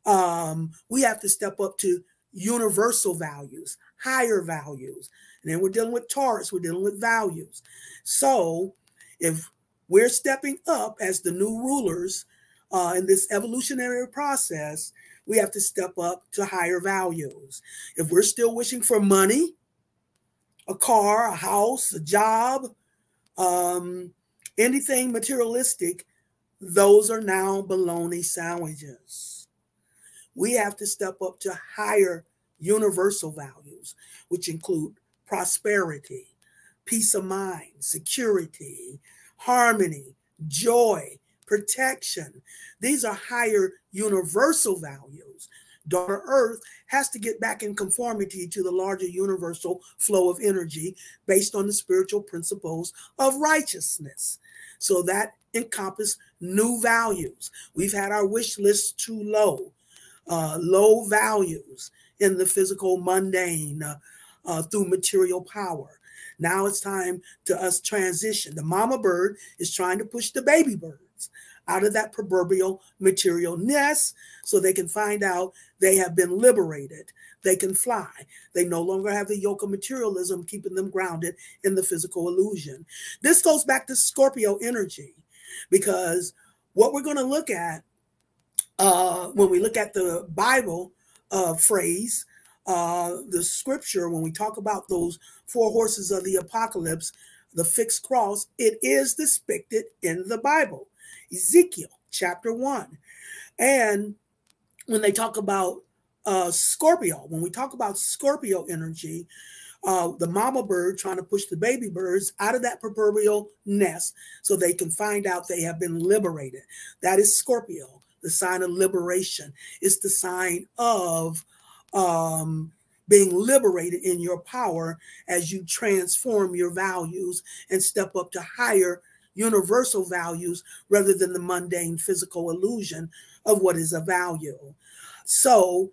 um, we have to step up to universal values, higher values. And then we're dealing with Taurus, we're dealing with values. So if we're stepping up as the new rulers uh, in this evolutionary process, we have to step up to higher values. If we're still wishing for money, a car, a house, a job, um, anything materialistic, those are now baloney sandwiches. We have to step up to higher universal values, which include prosperity, peace of mind, security, harmony, joy, protection. These are higher universal values. Daughter Earth has to get back in conformity to the larger universal flow of energy based on the spiritual principles of righteousness. So that encompass new values. We've had our wish list too low, uh, low values in the physical mundane uh, uh, through material power. Now it's time to us transition. The mama bird is trying to push the baby birds out of that proverbial material nest so they can find out they have been liberated. They can fly. They no longer have the yoke of materialism keeping them grounded in the physical illusion. This goes back to Scorpio energy because what we're going to look at uh, when we look at the Bible uh, phrase, uh, the scripture, when we talk about those four horses of the apocalypse, the fixed cross, it is depicted in the Bible, Ezekiel chapter 1. And when they talk about uh, Scorpio, when we talk about Scorpio energy, uh, the mama bird trying to push the baby birds out of that proverbial nest so they can find out they have been liberated. That is Scorpio, the sign of liberation. It's the sign of um, being liberated in your power as you transform your values and step up to higher universal values rather than the mundane physical illusion of what is a value. So,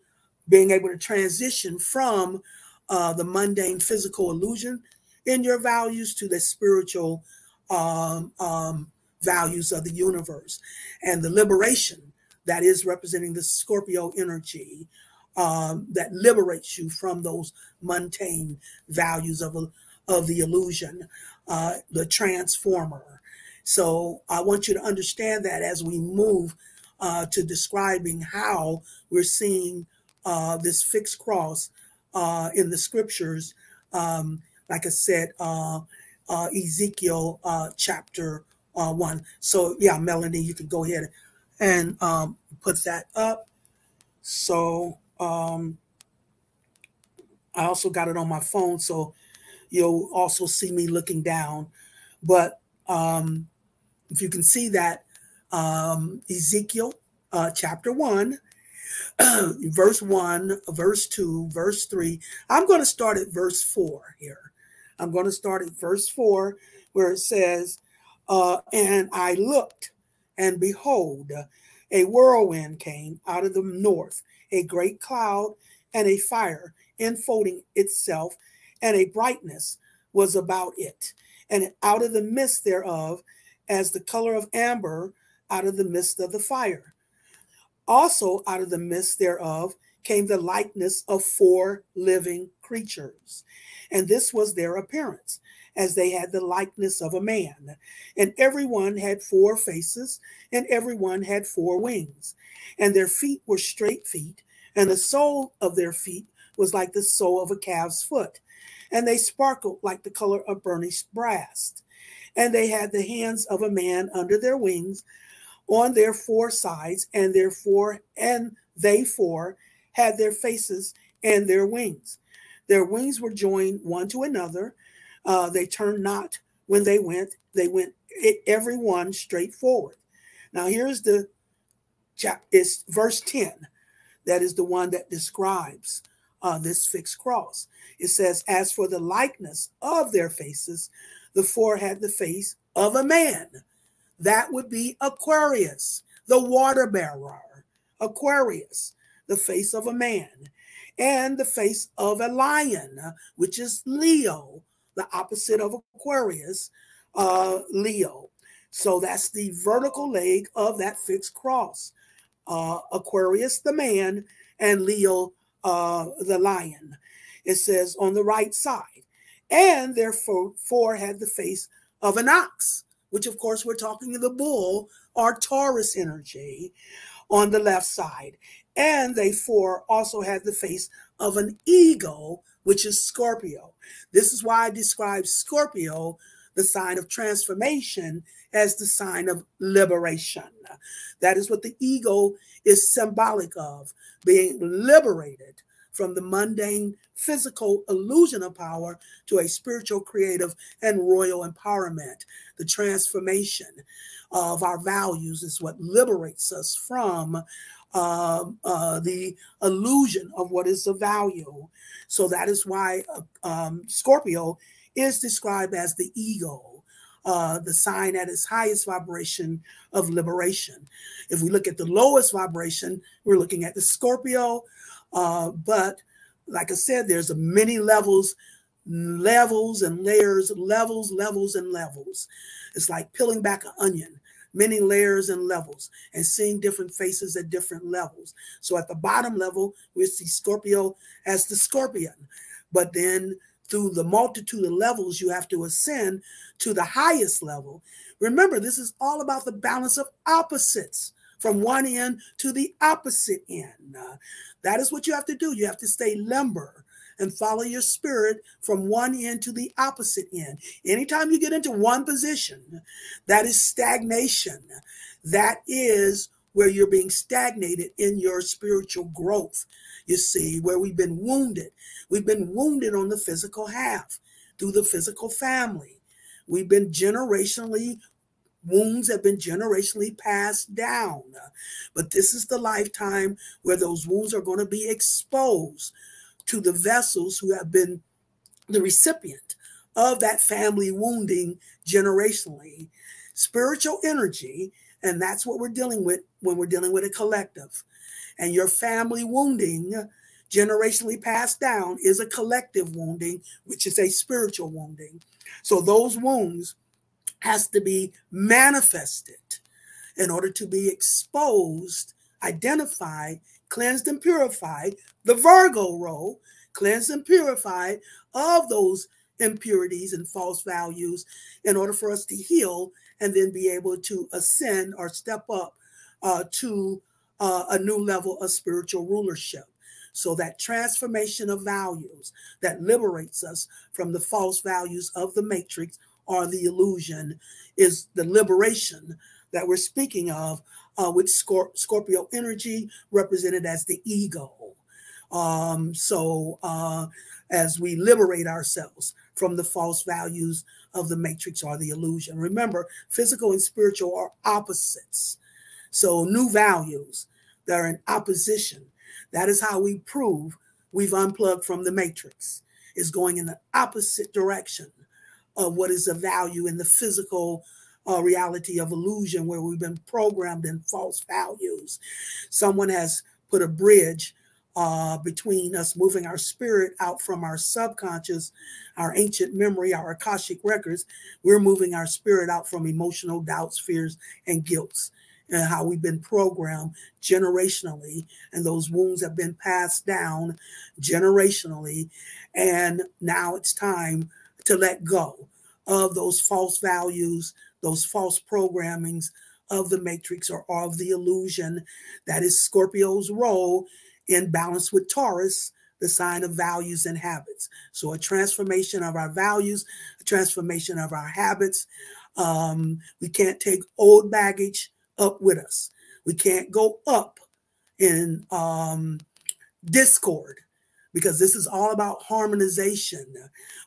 being able to transition from uh, the mundane physical illusion in your values to the spiritual um, um, values of the universe and the liberation that is representing the Scorpio energy um, that liberates you from those mundane values of, of the illusion, uh, the transformer. So I want you to understand that as we move uh, to describing how we're seeing uh, this fixed cross uh, in the scriptures, um, like I said, uh, uh, Ezekiel chapter one. So yeah, Melanie, you can go ahead and um, put that up. So um, I also got it on my phone, so you'll also see me looking down. But um, if you can see that, um, Ezekiel uh, chapter 1, <clears throat> verse 1, verse 2, verse 3. I'm going to start at verse 4 here. I'm going to start at verse 4, where it says, uh, And I looked, and behold, a whirlwind came out of the north, a great cloud and a fire enfolding itself, and a brightness was about it. And out of the midst thereof, as the color of amber out of the midst of the fire. Also, out of the midst thereof came the likeness of four living creatures. And this was their appearance, as they had the likeness of a man. And everyone had four faces, and everyone had four wings. And their feet were straight feet, and the sole of their feet was like the sole of a calf's foot. And they sparkled like the color of burnished brass. And they had the hands of a man under their wings on their four sides, and their four and they four had their faces and their wings. Their wings were joined one to another. Uh, they turned not when they went. They went every one straight forward. Now here's the chap. It's verse ten. That is the one that describes uh, this fixed cross. It says, "As for the likeness of their faces, the four had the face of a man." That would be Aquarius, the water bearer. Aquarius, the face of a man, and the face of a lion, which is Leo, the opposite of Aquarius, uh, Leo. So that's the vertical leg of that fixed cross. Uh, Aquarius, the man, and Leo, uh, the lion. It says on the right side. And therefore, had the face of an ox, which of course we're talking of the bull or Taurus energy on the left side. And they four also had the face of an eagle, which is Scorpio. This is why I describe Scorpio, the sign of transformation, as the sign of liberation. That is what the eagle is symbolic of being liberated from the mundane physical illusion of power to a spiritual, creative, and royal empowerment. The transformation of our values is what liberates us from uh, uh, the illusion of what is the value. So that is why uh, um, Scorpio is described as the ego, uh, the sign at its highest vibration of liberation. If we look at the lowest vibration, we're looking at the Scorpio. Uh, but like I said, there's many levels, levels and layers, levels, levels and levels. It's like peeling back an onion many layers and levels and seeing different faces at different levels. So at the bottom level, we see Scorpio as the scorpion. But then through the multitude of levels, you have to ascend to the highest level. Remember, this is all about the balance of opposites from one end to the opposite end. Uh, that is what you have to do. You have to stay limber and follow your spirit from one end to the opposite end. Anytime you get into one position, that is stagnation. That is where you're being stagnated in your spiritual growth. You see, where we've been wounded. We've been wounded on the physical half through the physical family. We've been generationally wounds have been generationally passed down. But this is the lifetime where those wounds are going to be exposed to the vessels who have been the recipient of that family wounding generationally. Spiritual energy, and that's what we're dealing with when we're dealing with a collective. And your family wounding, generationally passed down, is a collective wounding, which is a spiritual wounding. So those wounds has to be manifested in order to be exposed, identified, cleansed and purified, the Virgo role, cleansed and purified of those impurities and false values in order for us to heal and then be able to ascend or step up uh, to uh, a new level of spiritual rulership. So that transformation of values that liberates us from the false values of the matrix or the illusion is the liberation that we're speaking of uh, with Scorp- Scorpio energy represented as the ego. Um, so uh, as we liberate ourselves from the false values of the matrix or the illusion. Remember, physical and spiritual are opposites. So new values that are in opposition. That is how we prove we've unplugged from the matrix. Is going in the opposite direction of what is the value in the physical uh, reality of illusion where we've been programmed in false values. Someone has put a bridge uh, between us moving our spirit out from our subconscious, our ancient memory, our Akashic records. We're moving our spirit out from emotional doubts, fears, and guilts. And how we've been programmed generationally, and those wounds have been passed down generationally. And now it's time to let go of those false values, those false programmings of the matrix or of the illusion. That is Scorpio's role in balance with Taurus, the sign of values and habits. So a transformation of our values, a transformation of our habits. Um, we can't take old baggage up with us. We can't go up in um, discord because this is all about harmonization.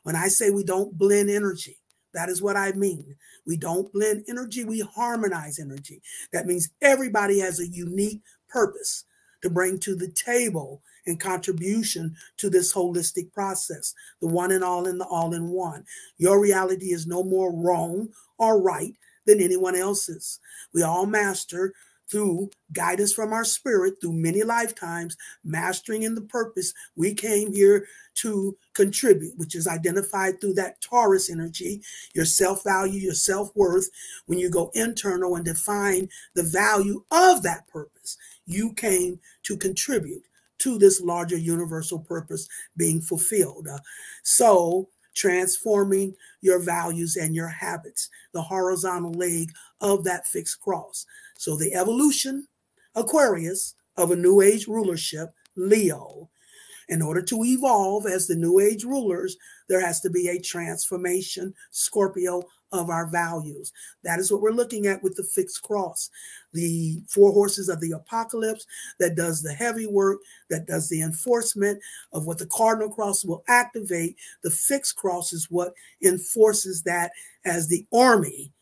When I say we don't blend energy, that is what I mean. We don't blend energy, we harmonize energy. That means everybody has a unique purpose to bring to the table and contribution to this holistic process, the one and all in the all in one. Your reality is no more wrong or right than anyone else's. We all master through guidance from our spirit through many lifetimes, mastering in the purpose, we came here to contribute, which is identified through that Taurus energy, your self value, your self worth. When you go internal and define the value of that purpose, you came to contribute to this larger universal purpose being fulfilled. Uh, so, transforming your values and your habits, the horizontal leg of that fixed cross. So the evolution, Aquarius, of a New Age rulership, Leo. In order to evolve as the New Age rulers, there has to be a transformation, Scorpio, of our values. That is what we're looking at with the fixed cross. The four horses of the apocalypse that does the heavy work, that does the enforcement of what the cardinal cross will activate. The fixed cross is what enforces that as the army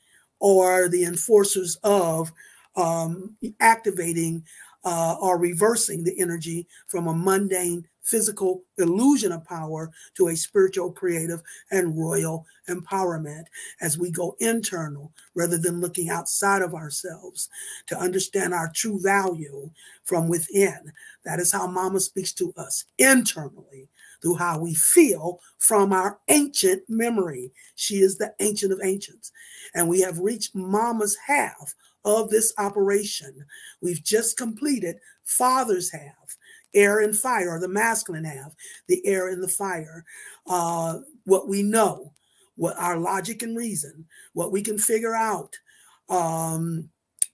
or the enforcers of um, activating uh, or reversing the energy from a mundane physical illusion of power to a spiritual, creative, and royal empowerment as we go internal rather than looking outside of ourselves to understand our true value from within. That is how Mama speaks to us internally through how we feel from our ancient memory. She is the ancient of ancients. And we have reached Mama's half of this operation. We've just completed Father's have air and fire, or the masculine have the air and the fire. Uh, what we know, what our logic and reason, what we can figure out. Um,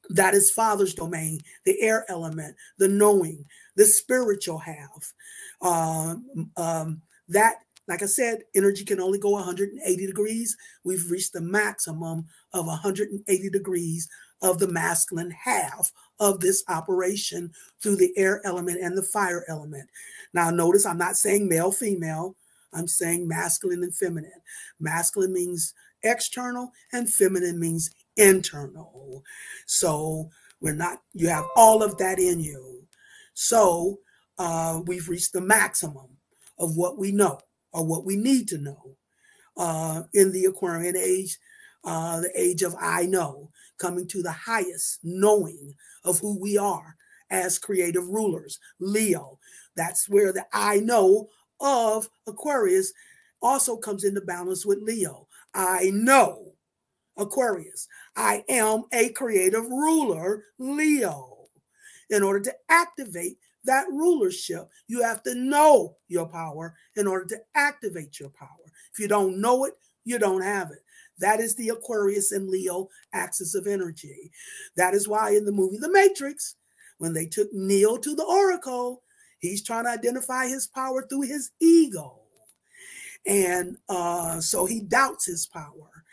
that is Father's domain, the air element, the knowing, the spiritual half. Um, um, that, like I said, energy can only go 180 degrees. We've reached the maximum of 180 degrees of the masculine half of this operation through the air element and the fire element. Now, notice I'm not saying male, female. I'm saying masculine and feminine. Masculine means external, and feminine means internal. So we're not, you have all of that in you. So uh, we've reached the maximum of what we know or what we need to know uh, in the Aquarian age, uh, the age of I know, coming to the highest knowing of who we are as creative rulers. Leo, that's where the I know of Aquarius also comes into balance with Leo. I know Aquarius. I am a creative ruler, Leo. In order to activate that rulership, you have to know your power in order to activate your power. If you don't know it, you don't have it. That is the Aquarius and Leo axis of energy. That is why in the movie The Matrix, when they took Neo to the Oracle, he's trying to identify his power through his ego. And uh, so he doubts his power.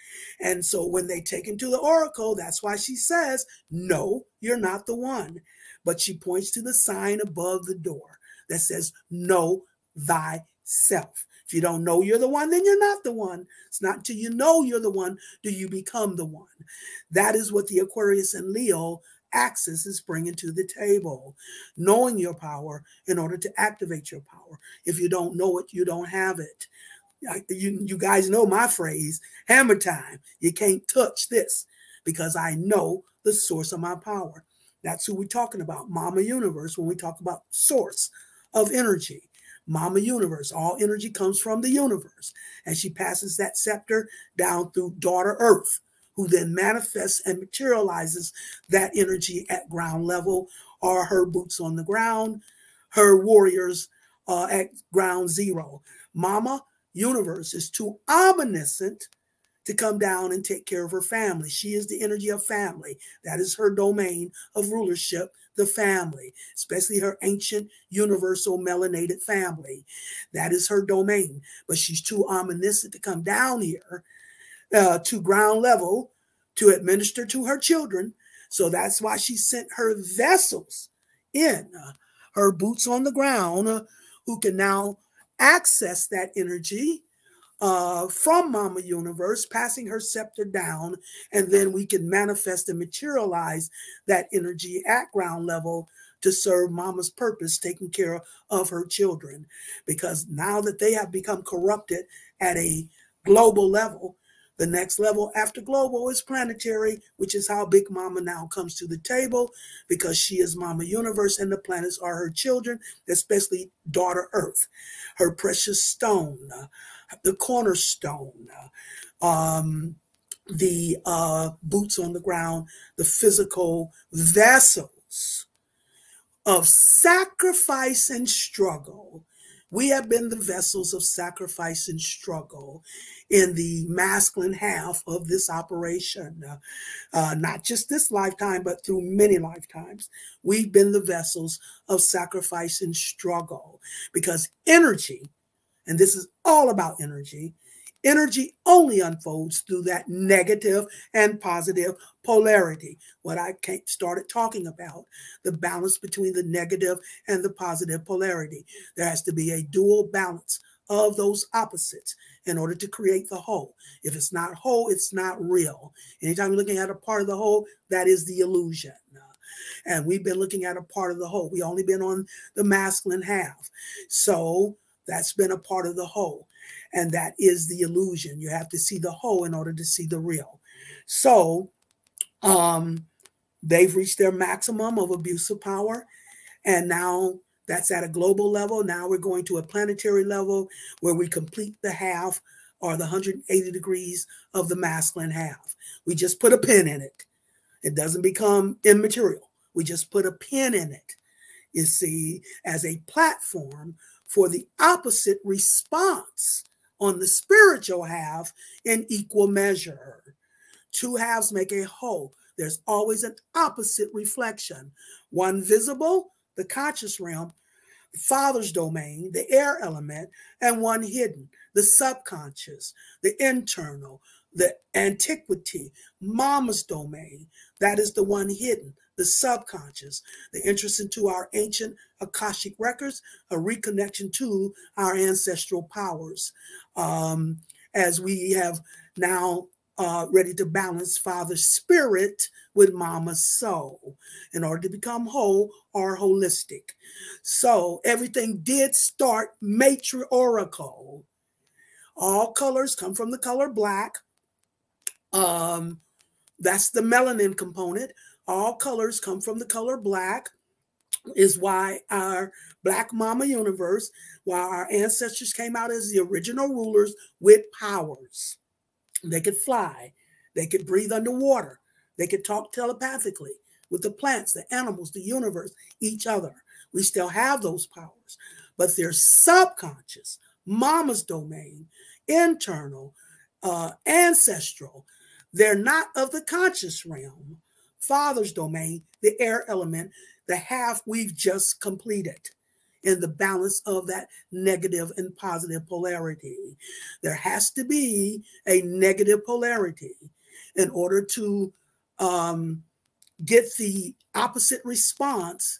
And so when they take him to the Oracle, that's why she says, No, you're not the one but she points to the sign above the door that says, Know thyself. If you don't know you're the one, then you're not the one. It's not until you know you're the one do you become the one. That is what the Aquarius and Leo axis is bringing to the table. Knowing your power in order to activate your power. If you don't know it, you don't have it. You, you guys know my phrase hammer time. You can't touch this because I know the source of my power. That's who we're talking about, Mama Universe, when we talk about source of energy. Mama Universe, all energy comes from the universe. And she passes that scepter down through daughter Earth, who then manifests and materializes that energy at ground level, or her boots on the ground, her warriors uh, at ground zero. Mama Universe is too omniscient to come down and take care of her family. She is the energy of family. That is her domain of rulership, the family, especially her ancient universal melanated family. That is her domain. But she's too omniscient to come down here uh, to ground level to administer to her children. So that's why she sent her vessels in, uh, her boots on the ground, uh, who can now access that energy uh, from Mama Universe, passing her scepter down, and then we can manifest and materialize that energy at ground level to serve Mama's purpose, taking care of her children. Because now that they have become corrupted at a global level, The next level after global is planetary, which is how Big Mama now comes to the table because she is Mama Universe and the planets are her children, especially daughter Earth, her precious stone, the cornerstone, um, the uh, boots on the ground, the physical vessels of sacrifice and struggle we have been the vessels of sacrifice and struggle in the masculine half of this operation, uh, not just this lifetime, but through many lifetimes. We've been the vessels of sacrifice and struggle because energy, and this is all about energy, Energy only unfolds through that negative and positive polarity. What I can't started talking about, the balance between the negative and the positive polarity. There has to be a dual balance of those opposites in order to create the whole. If it's not whole, it's not real. Anytime you're looking at a part of the whole, that is the illusion. And we've been looking at a part of the whole. We've only been on the masculine half. So that's been a part of the whole. And that is the illusion. You have to see the whole in order to see the real. So um, they've reached their maximum of abuse of power. And now that's at a global level. Now we're going to a planetary level where we complete the half or the 180 degrees of the masculine half. We just put a pin in it. It doesn't become immaterial. We just put a pin in it, you see, as a platform for the opposite response on the spiritual half in equal measure. Two halves make a whole. There's always an opposite reflection one visible, the conscious realm, Father's domain, the air element, and one hidden, the subconscious, the internal, the antiquity, mama's domain. That is the one hidden, the subconscious, the interest into our ancient Akashic records, a reconnection to our ancestral powers. Um, as we have now uh, ready to balance Father's spirit with Mama's soul in order to become whole or holistic. So everything did start matriarchal. All colors come from the color black. Um, that's the melanin component. All colors come from the color black is why our black mama universe why our ancestors came out as the original rulers with powers. They could fly they could breathe underwater they could talk telepathically with the plants the animals the universe each other. We still have those powers but they're subconscious mama's domain internal uh, ancestral they're not of the conscious realm Father's domain, the air element, the half we've just completed in the balance of that negative and positive polarity. There has to be a negative polarity in order to um, get the opposite response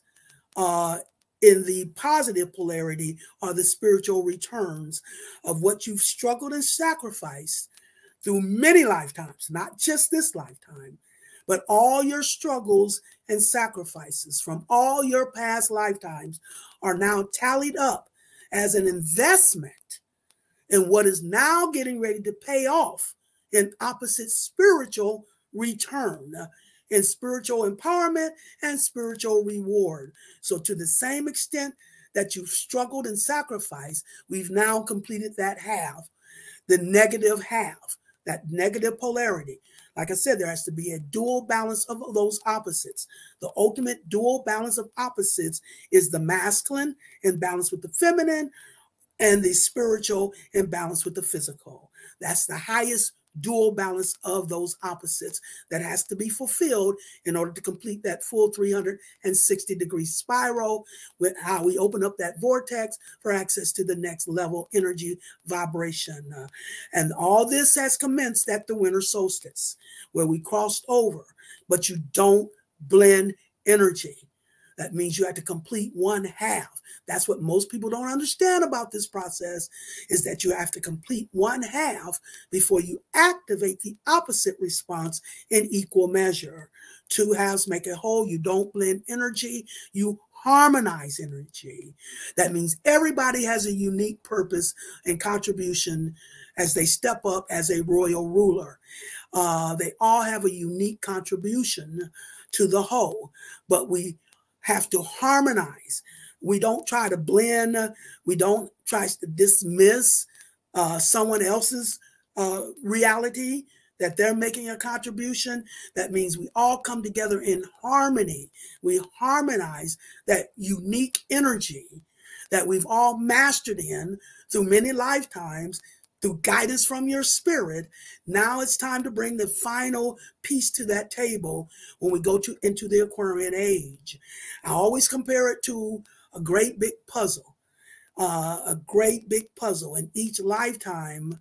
uh, in the positive polarity or the spiritual returns of what you've struggled and sacrificed through many lifetimes, not just this lifetime, but all your struggles and sacrifices from all your past lifetimes are now tallied up as an investment in what is now getting ready to pay off in opposite spiritual return, uh, in spiritual empowerment and spiritual reward. So, to the same extent that you've struggled and sacrificed, we've now completed that half, the negative half, that negative polarity. Like I said, there has to be a dual balance of those opposites. The ultimate dual balance of opposites is the masculine in balance with the feminine and the spiritual in balance with the physical. That's the highest dual balance of those opposites that has to be fulfilled in order to complete that full 360 degree spiral with how we open up that vortex for access to the next level energy vibration. Uh, and all this has commenced at the winter solstice where we crossed over, but you don't blend energy. That means you have to complete one half. That's what most people don't understand about this process is that you have to complete one half before you activate the opposite response in equal measure. Two halves make a whole. You don't blend energy, you harmonize energy. That means everybody has a unique purpose and contribution as they step up as a royal ruler. Uh, they all have a unique contribution to the whole, but we have to harmonize. We don't try to blend, we don't try to dismiss uh, someone else's uh, reality that they're making a contribution. That means we all come together in harmony. We harmonize that unique energy that we've all mastered in through many lifetimes through guidance from your spirit. Now it's time to bring the final piece to that table when we go to into the Aquarian age. I always compare it to a great big puzzle, uh, a great big puzzle. And each lifetime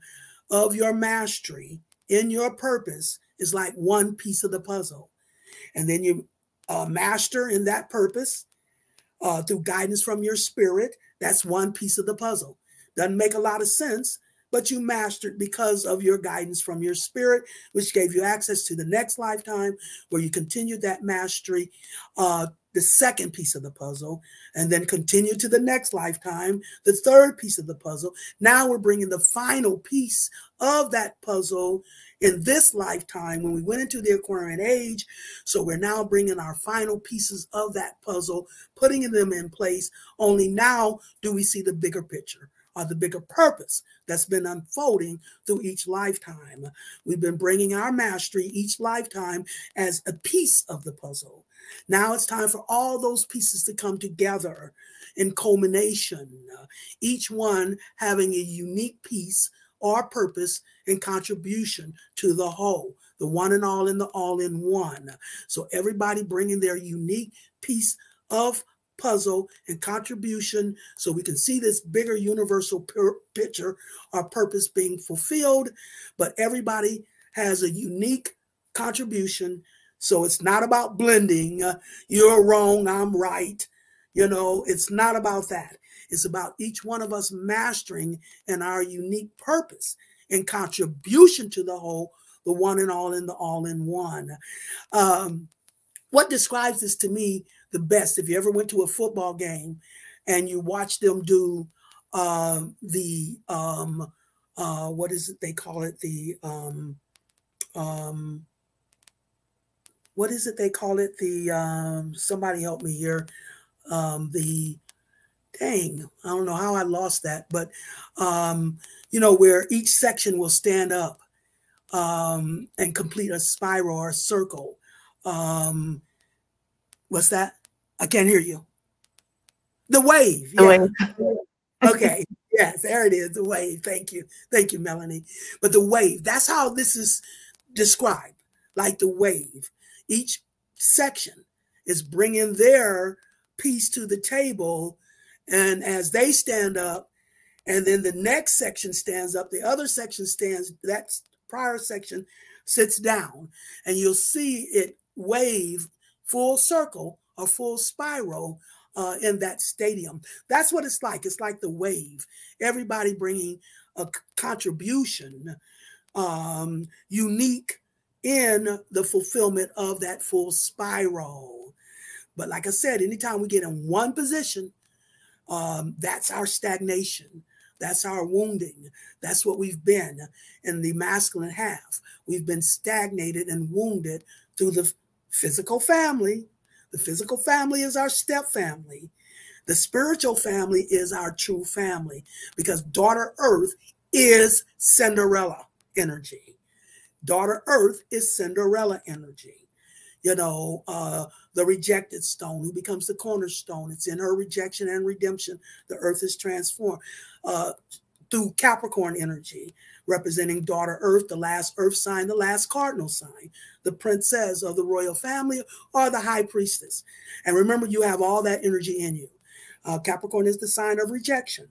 of your mastery in your purpose is like one piece of the puzzle. And then you uh, master in that purpose uh, through guidance from your spirit. That's one piece of the puzzle. Doesn't make a lot of sense, but you mastered because of your guidance from your spirit, which gave you access to the next lifetime where you continued that mastery, uh, the second piece of the puzzle, and then continue to the next lifetime, the third piece of the puzzle. Now we're bringing the final piece of that puzzle in this lifetime when we went into the Aquarian age. So we're now bringing our final pieces of that puzzle, putting them in place. Only now do we see the bigger picture or the bigger purpose that's been unfolding through each lifetime. We've been bringing our mastery each lifetime as a piece of the puzzle. Now it's time for all those pieces to come together in culmination, each one having a unique piece or purpose and contribution to the whole, the one and all in the all in one. So everybody bringing their unique piece of puzzle and contribution so we can see this bigger universal picture our purpose being fulfilled. But everybody has a unique contribution. So it's not about blending. Uh, you're wrong, I'm right. You know, it's not about that. It's about each one of us mastering and our unique purpose and contribution to the whole, the one and all in the all in one. Um, what describes this to me the best. If you ever went to a football game and you watch them do uh, the um, uh, what is it they call it? The um, um, what is it they call it? The um, somebody help me here. Um, the dang I don't know how I lost that but um, you know where each section will stand up um, and complete a spiral or a circle. Um, what's that I can't hear you. The wave. The yeah. wave. <laughs> okay. Yes, there it is. The wave. Thank you. Thank you, Melanie. But the wave, that's how this is described like the wave. Each section is bringing their piece to the table. And as they stand up, and then the next section stands up, the other section stands, that prior section sits down, and you'll see it wave full circle a full spiral uh, in that stadium. That's what it's like. It's like the wave. Everybody bringing a contribution, um, unique in the fulfillment of that full spiral. But like I said, anytime we get in one position, um, that's our stagnation. That's our wounding. That's what we've been in the masculine half. We've been stagnated and wounded through the physical family, the physical family is our step family. The spiritual family is our true family because daughter earth is Cinderella energy. Daughter earth is Cinderella energy. You know, uh, the rejected stone who becomes the cornerstone. It's in her rejection and redemption. The earth is transformed uh, through Capricorn energy representing daughter Earth, the last Earth sign, the last cardinal sign, the princess of the royal family, or the high priestess. And remember, you have all that energy in you. Uh, Capricorn is the sign of rejection.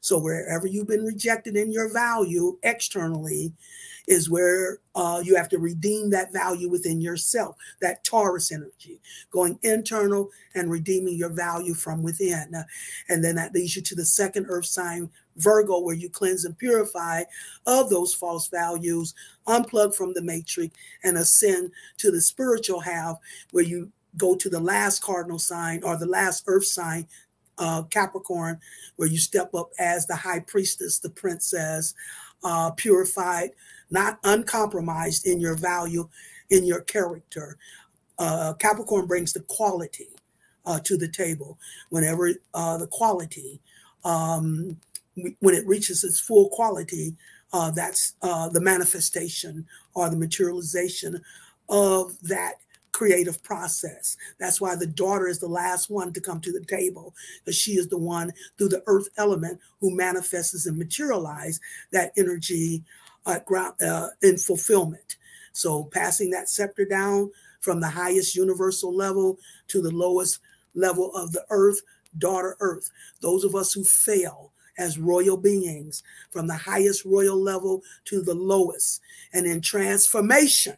So wherever you've been rejected in your value externally is where uh, you have to redeem that value within yourself, that Taurus energy, going internal and redeeming your value from within. And then that leads you to the second earth sign, Virgo, where you cleanse and purify of those false values, unplug from the matrix, and ascend to the spiritual half, where you go to the last cardinal sign or the last earth sign, uh, Capricorn, where you step up as the high priestess, the princess, uh, purified, not uncompromised in your value, in your character. Uh, Capricorn brings the quality uh, to the table. Whenever uh, the quality, um, when it reaches its full quality, uh, that's uh, the manifestation or the materialization of that creative process. That's why the daughter is the last one to come to the table, because she is the one through the earth element who manifests and materialize that energy uh, uh, in fulfillment. So passing that scepter down from the highest universal level to the lowest level of the earth, daughter earth. Those of us who fail as royal beings from the highest royal level to the lowest. And in transformation,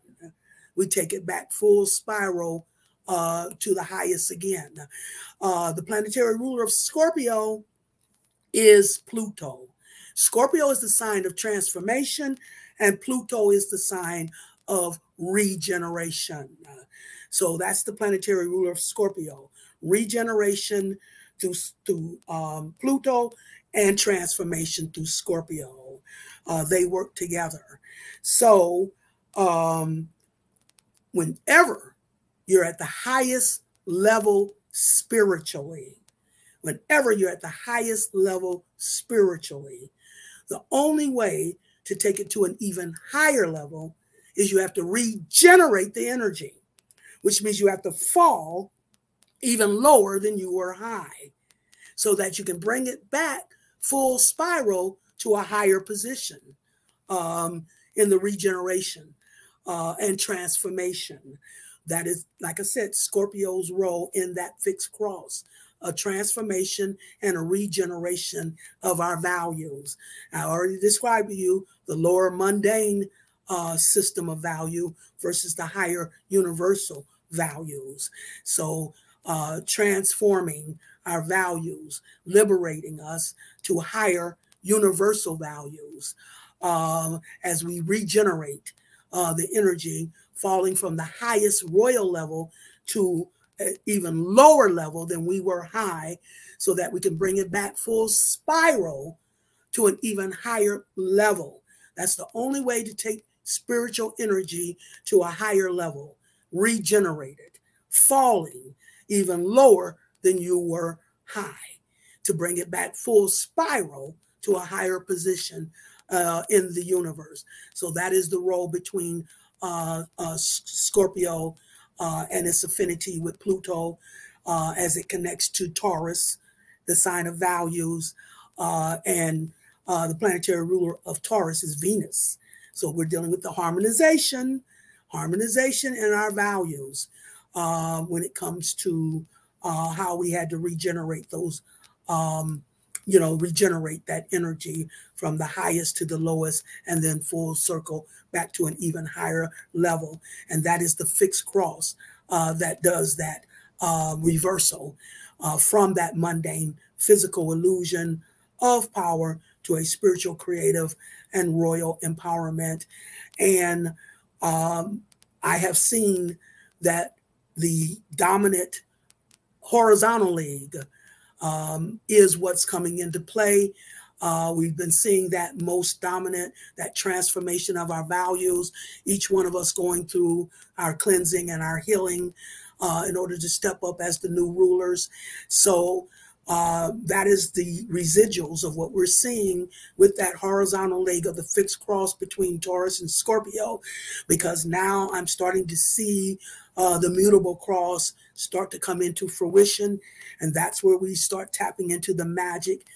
we take it back full spiral uh, to the highest again. Uh, the planetary ruler of Scorpio is Pluto. Scorpio is the sign of transformation, and Pluto is the sign of regeneration. So that's the planetary ruler of Scorpio. Regeneration through, through um, Pluto and transformation through Scorpio. Uh, they work together. So um, whenever you're at the highest level spiritually, whenever you're at the highest level spiritually, the only way to take it to an even higher level is you have to regenerate the energy, which means you have to fall even lower than you were high so that you can bring it back full spiral to a higher position um, in the regeneration uh, and transformation. That is, like I said, Scorpio's role in that fixed cross a transformation and a regeneration of our values. I already described to you the lower mundane uh, system of value versus the higher universal values. So, uh, transforming our values, liberating us to higher universal values um, as we regenerate uh, the energy falling from the highest royal level to even lower level than we were high so that we can bring it back full spiral to an even higher level. That's the only way to take spiritual energy to a higher level, regenerated, falling even lower than you were high, to bring it back full spiral to a higher position uh, in the universe. So that is the role between uh, uh, Scorpio uh, and its affinity with Pluto uh, as it connects to Taurus, the sign of values, uh, and the planetary ruler of Taurus is Venus. So we're dealing with the harmonization, harmonization in our values when it comes to how we had to regenerate those um, you know, regenerate that energy from the highest to the lowest and then full circle back to an even higher level. And that is the fixed cross uh, that does that uh, reversal uh, from that mundane physical illusion of power to a spiritual, creative, and royal empowerment. And um, I have seen that the dominant horizontal league um, is what's coming into play. Uh, we've been seeing that most dominant, that transformation of our values, each one of us going through our cleansing and our healing uh, in order to step up as the new rulers. So uh, that is the residuals of what we're seeing with that horizontal leg of the fixed cross between Taurus and Scorpio, because now I'm starting to see uh, the mutable cross start to come into fruition. And that's where we start tapping into the magic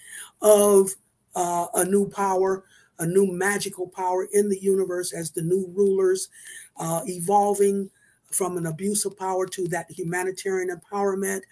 of uh, a new power, a new magical power in the universe as the new rulers, uh, evolving from an abuse of power to that humanitarian empowerment.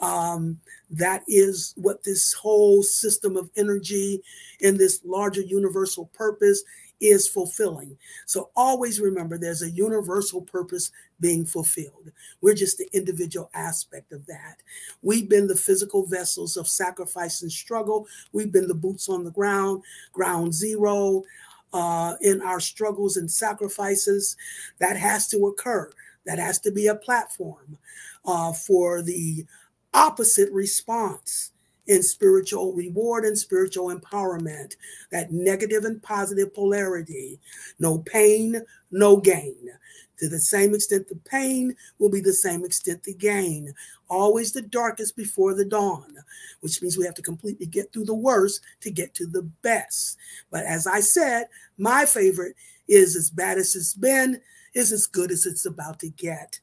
Um, that is what this whole system of energy in this larger universal purpose is fulfilling. So always remember there's a universal purpose being fulfilled. We're just the individual aspect of that. We've been the physical vessels of sacrifice and struggle. We've been the boots on the ground, ground zero uh, in our struggles and sacrifices. That has to occur. That has to be a platform uh, for the opposite response in spiritual reward and spiritual empowerment, that negative and positive polarity. No pain, no gain. To the same extent, the pain will be the same extent the gain. Always the darkest before the dawn, which means we have to completely get through the worst to get to the best. But as I said, my favorite is as bad as it's been, is as good as it's about to get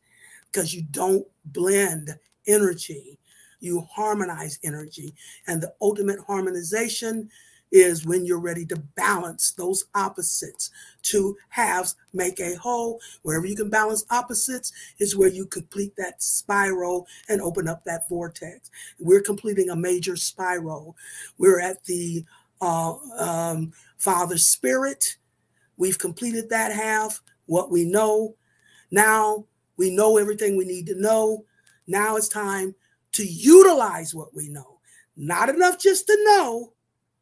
because you don't blend energy, you harmonize energy. And the ultimate harmonization is when you're ready to balance those opposites. Two halves make a whole. Wherever you can balance opposites is where you complete that spiral and open up that vortex. We're completing a major spiral. We're at the uh, um, Father Spirit. We've completed that half, what we know. Now we know everything we need to know. Now it's time to utilize what we know. Not enough just to know.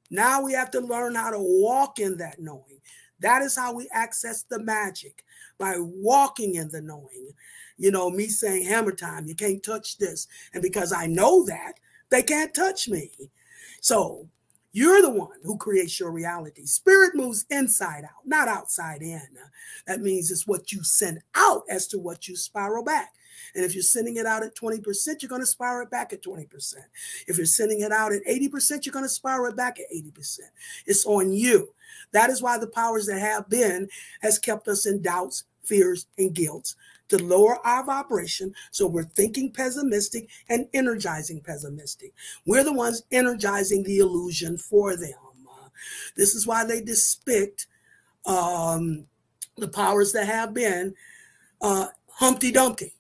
Now we have to learn how to walk in that knowing. That is how we access the magic by walking in the knowing. You know, me saying hammer time, you can't touch this. And because I know that, they can't touch me. So you're the one who creates your reality. Spirit moves inside out, not outside in. That means it's what you send out as to what you spiral back. And if you're sending it out at 20%, you're going to spiral it back at 20%. If you're sending it out at 80%, you're going to spiral it back at 80%. It's on you. That is why the powers that have been has kept us in doubts, fears, and guilt to lower our vibration. So we're thinking pessimistic and energizing pessimistic. We're the ones energizing the illusion for them. This is why they depict um, the powers that have been uh, Humpty Dumpty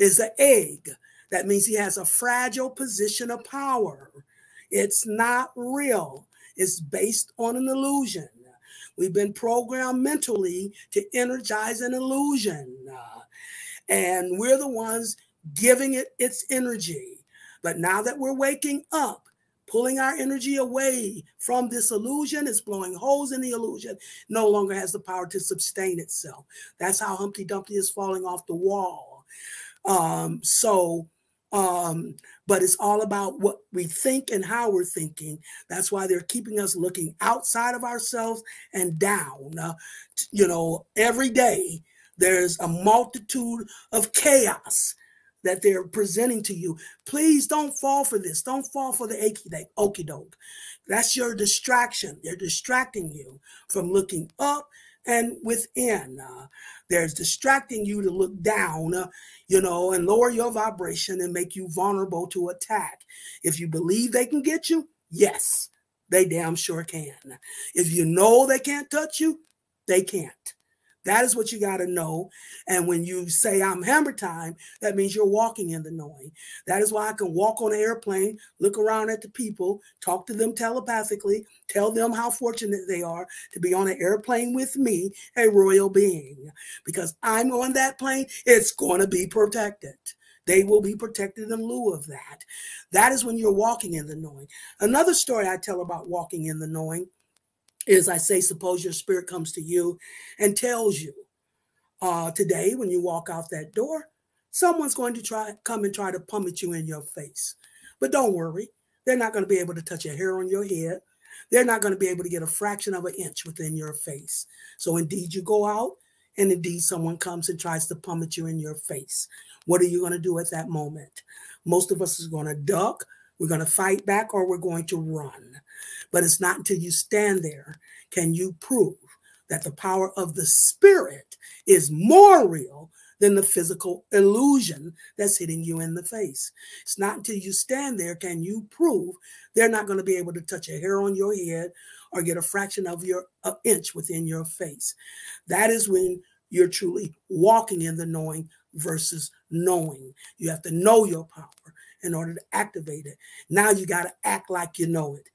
is an egg. That means he has a fragile position of power. It's not real. It's based on an illusion. We've been programmed mentally to energize an illusion. And we're the ones giving it its energy. But now that we're waking up, pulling our energy away from this illusion, it's blowing holes in the illusion, no longer has the power to sustain itself. That's how Humpty Dumpty is falling off the wall. Um, so, um, but it's all about what we think and how we're thinking. That's why they're keeping us looking outside of ourselves and down. Uh, you know, every day there's a multitude of chaos that they're presenting to you. Please don't fall for this. Don't fall for the okie doke. That's your distraction. They're distracting you from looking up and within. Uh, there's distracting you to look down, uh, you know, and lower your vibration and make you vulnerable to attack. If you believe they can get you, yes, they damn sure can. If you know they can't touch you, they can't. That is what you got to know. And when you say I'm hammer time, that means you're walking in the knowing. That is why I can walk on an airplane, look around at the people, talk to them telepathically, tell them how fortunate they are to be on an airplane with me, a royal being. Because I'm on that plane, it's going to be protected. They will be protected in lieu of that. That is when you're walking in the knowing. Another story I tell about walking in the knowing is I say, suppose your spirit comes to you and tells you uh, today when you walk out that door, someone's going to try come and try to pummel you in your face. But don't worry, they're not going to be able to touch a hair on your head. They're not going to be able to get a fraction of an inch within your face. So indeed, you go out, and indeed, someone comes and tries to pummel you in your face. What are you going to do at that moment? Most of us is going to duck, we're going to fight back, or we're going to run. But it's not until you stand there can you prove that the power of the spirit is more real than the physical illusion that's hitting you in the face. It's not until you stand there can you prove they're not going to be able to touch a hair on your head or get a fraction of your inch within your face. That is when you're truly walking in the knowing versus knowing. You have to know your power in order to activate it. Now you got to act like you know it.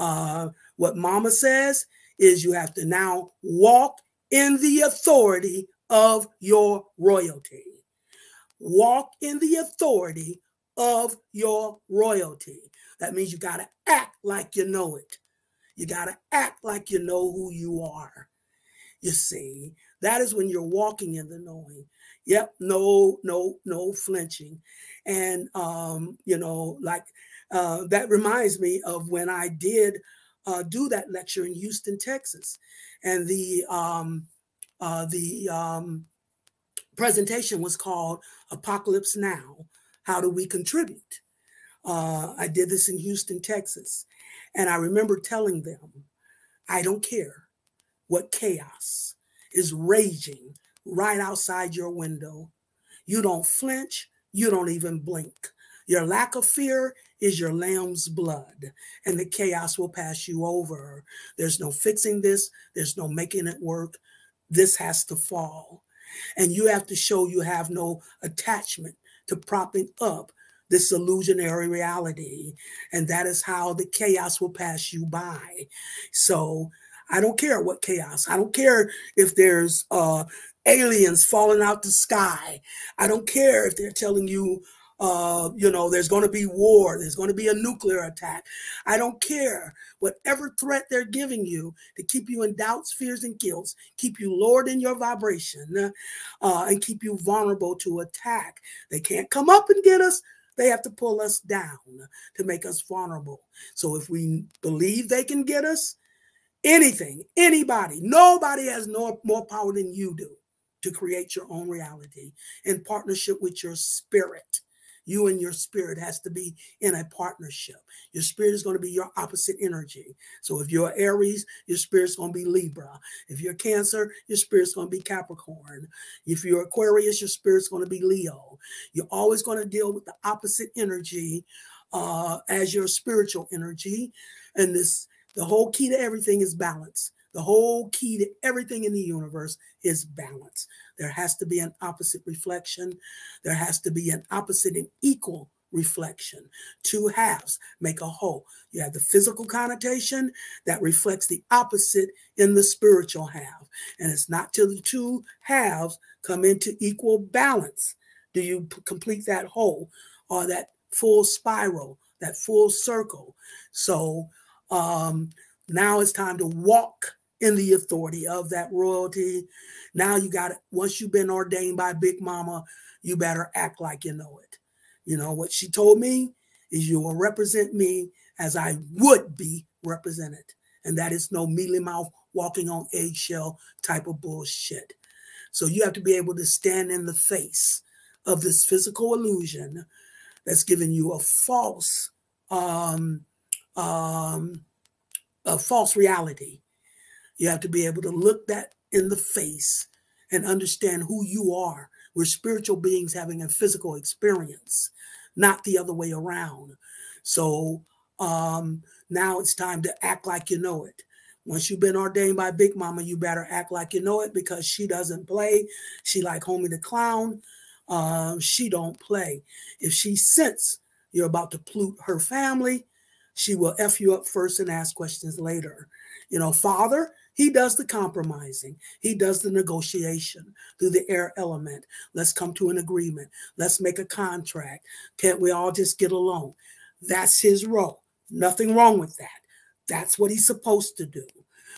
Uh, what mama says is you have to now walk in the authority of your royalty. Walk in the authority of your royalty. That means you got to act like you know it. You got to act like you know who you are. You see, that is when you're walking in the knowing. Yep, no, no, no flinching. And um, you know, like Uh, that reminds me of when I did uh, do that lecture in Houston, Texas, and the um, uh, the um, presentation was called "Apocalypse Now: How Do We Contribute?" Uh, I did this in Houston, Texas, and I remember telling them, "I don't care what chaos is raging right outside your window. You don't flinch. You don't even blink. Your lack of fear is your lamb's blood, and the chaos will pass you over. There's no fixing this, there's no making it work. This has to fall. And you have to show you have no attachment to propping up this illusionary reality. And that is how the chaos will pass you by. So I don't care what chaos. I don't care if there's uh, aliens falling out the sky. I don't care if they're telling you uh, you know, there's going to be war, there's going to be a nuclear attack. I don't care. Whatever threat they're giving you to keep you in doubts, fears, and guilt, keep you lowered in your vibration, uh, and keep you vulnerable to attack. They can't come up and get us. They have to pull us down to make us vulnerable. So if we believe they can get us, anything, anybody, nobody has no more power than you do to create your own reality in partnership with your spirit you and your spirit has to be in a partnership. Your spirit is going to be your opposite energy. So if you're Aries, your spirit's going to be Libra. If you're Cancer, your spirit's going to be Capricorn. If you're Aquarius, your spirit's going to be Leo. You're always going to deal with the opposite energy uh, as your spiritual energy. And this, the whole key to everything is balance. The whole key to everything in the universe is balance. There has to be an opposite reflection. There has to be an opposite and equal reflection. Two halves make a whole. You have the physical connotation that reflects the opposite in the spiritual half. And it's not till the two halves come into equal balance do you complete that whole or that full spiral, that full circle. So um, now it's time to walk in the authority of that royalty. Now you got it. Once you've been ordained by Big Mama, you better act like you know it. You know what she told me is you will represent me as I would be represented. And that is no mealy mouth walking on eggshell type of bullshit. So you have to be able to stand in the face of this physical illusion that's giving you a false um, um, a false reality you have to be able to look that in the face and understand who you are. We're spiritual beings having a physical experience, not the other way around. So um, now it's time to act like you know it. Once you've been ordained by Big Mama, you better act like you know it because she doesn't play. She like Homie the Clown. Uh, she don't play. If she sense you're about to pollute her family, she will F you up first and ask questions later. You know, Father, he does the compromising. He does the negotiation through the air element. Let's come to an agreement. Let's make a contract. Can't we all just get along? That's his role. Nothing wrong with that. That's what he's supposed to do.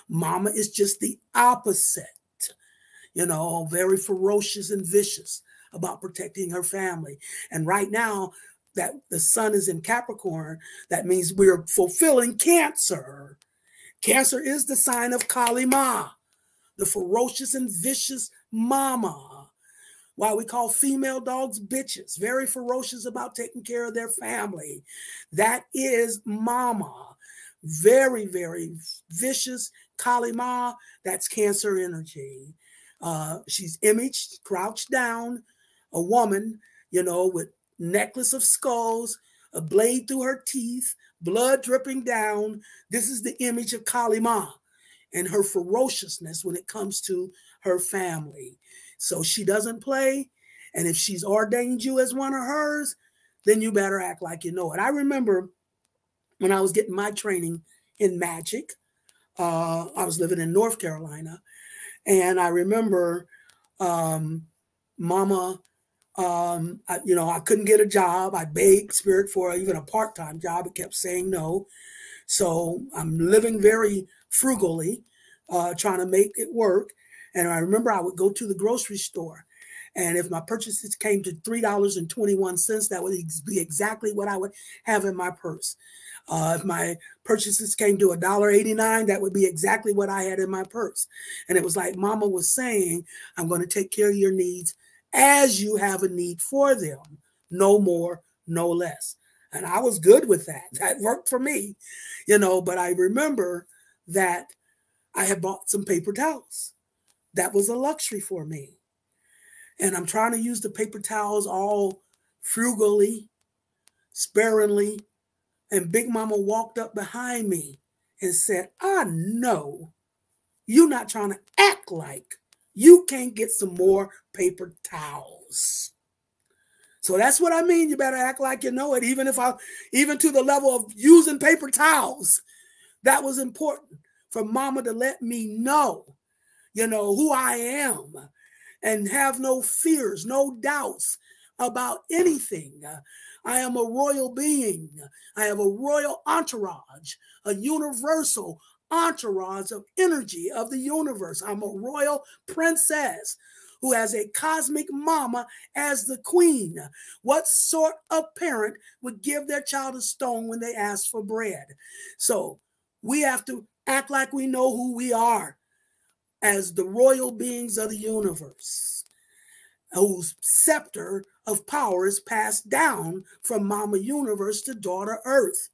Mama is just the opposite, you know, very ferocious and vicious about protecting her family. And right now, that the sun is in Capricorn, that means we're fulfilling Cancer Cancer is the sign of Kali Ma, the ferocious and vicious mama. Why we call female dogs bitches, very ferocious about taking care of their family. That is mama. Very, very vicious Kali Ma. That's Cancer energy. Uh, she's imaged, crouched down, a woman, you know, with necklace of skulls, a blade through her teeth, blood dripping down. This is the image of Kali Ma and her ferociousness when it comes to her family. So she doesn't play. And if she's ordained you as one of hers, then you better act like you know it. I remember when I was getting my training in magic, uh, I was living in North Carolina. And I remember um, Mama um, I, you know, I couldn't get a job. I begged Spirit for even a part time job. It kept saying no. So I'm living very frugally, uh, trying to make it work. And I remember I would go to the grocery store And if my purchases came to $3.21, that would be exactly what I would have in my purse. Uh, if my purchases came to $1.89, that would be exactly what I had in my purse. And it was like Mama was saying, I'm going to take care of your needs as you have a need for them. No more, no less. And I was good with that. <laughs> That worked for me, you know. But I remember that I had bought some paper towels. That was a luxury for me. And I'm trying to use the paper towels all frugally, sparingly. And Big Mama walked up behind me and said, I know you're not trying to act like you can't get some more paper towels. So that's what I mean. You better act like you know it, even if I, even to the level of using paper towels. That was important for mama to let me know, you know, who I am and have no fears, no doubts about anything. I am a royal being. I have a royal entourage, a universal entourage of energy of the universe. I'm a royal princess who has a cosmic mama as the queen. What sort of parent would give their child a stone when they ask for bread? So we have to act like we know who we are as the royal beings of the universe, whose scepter of power is passed down from Mama Universe to Daughter Earth.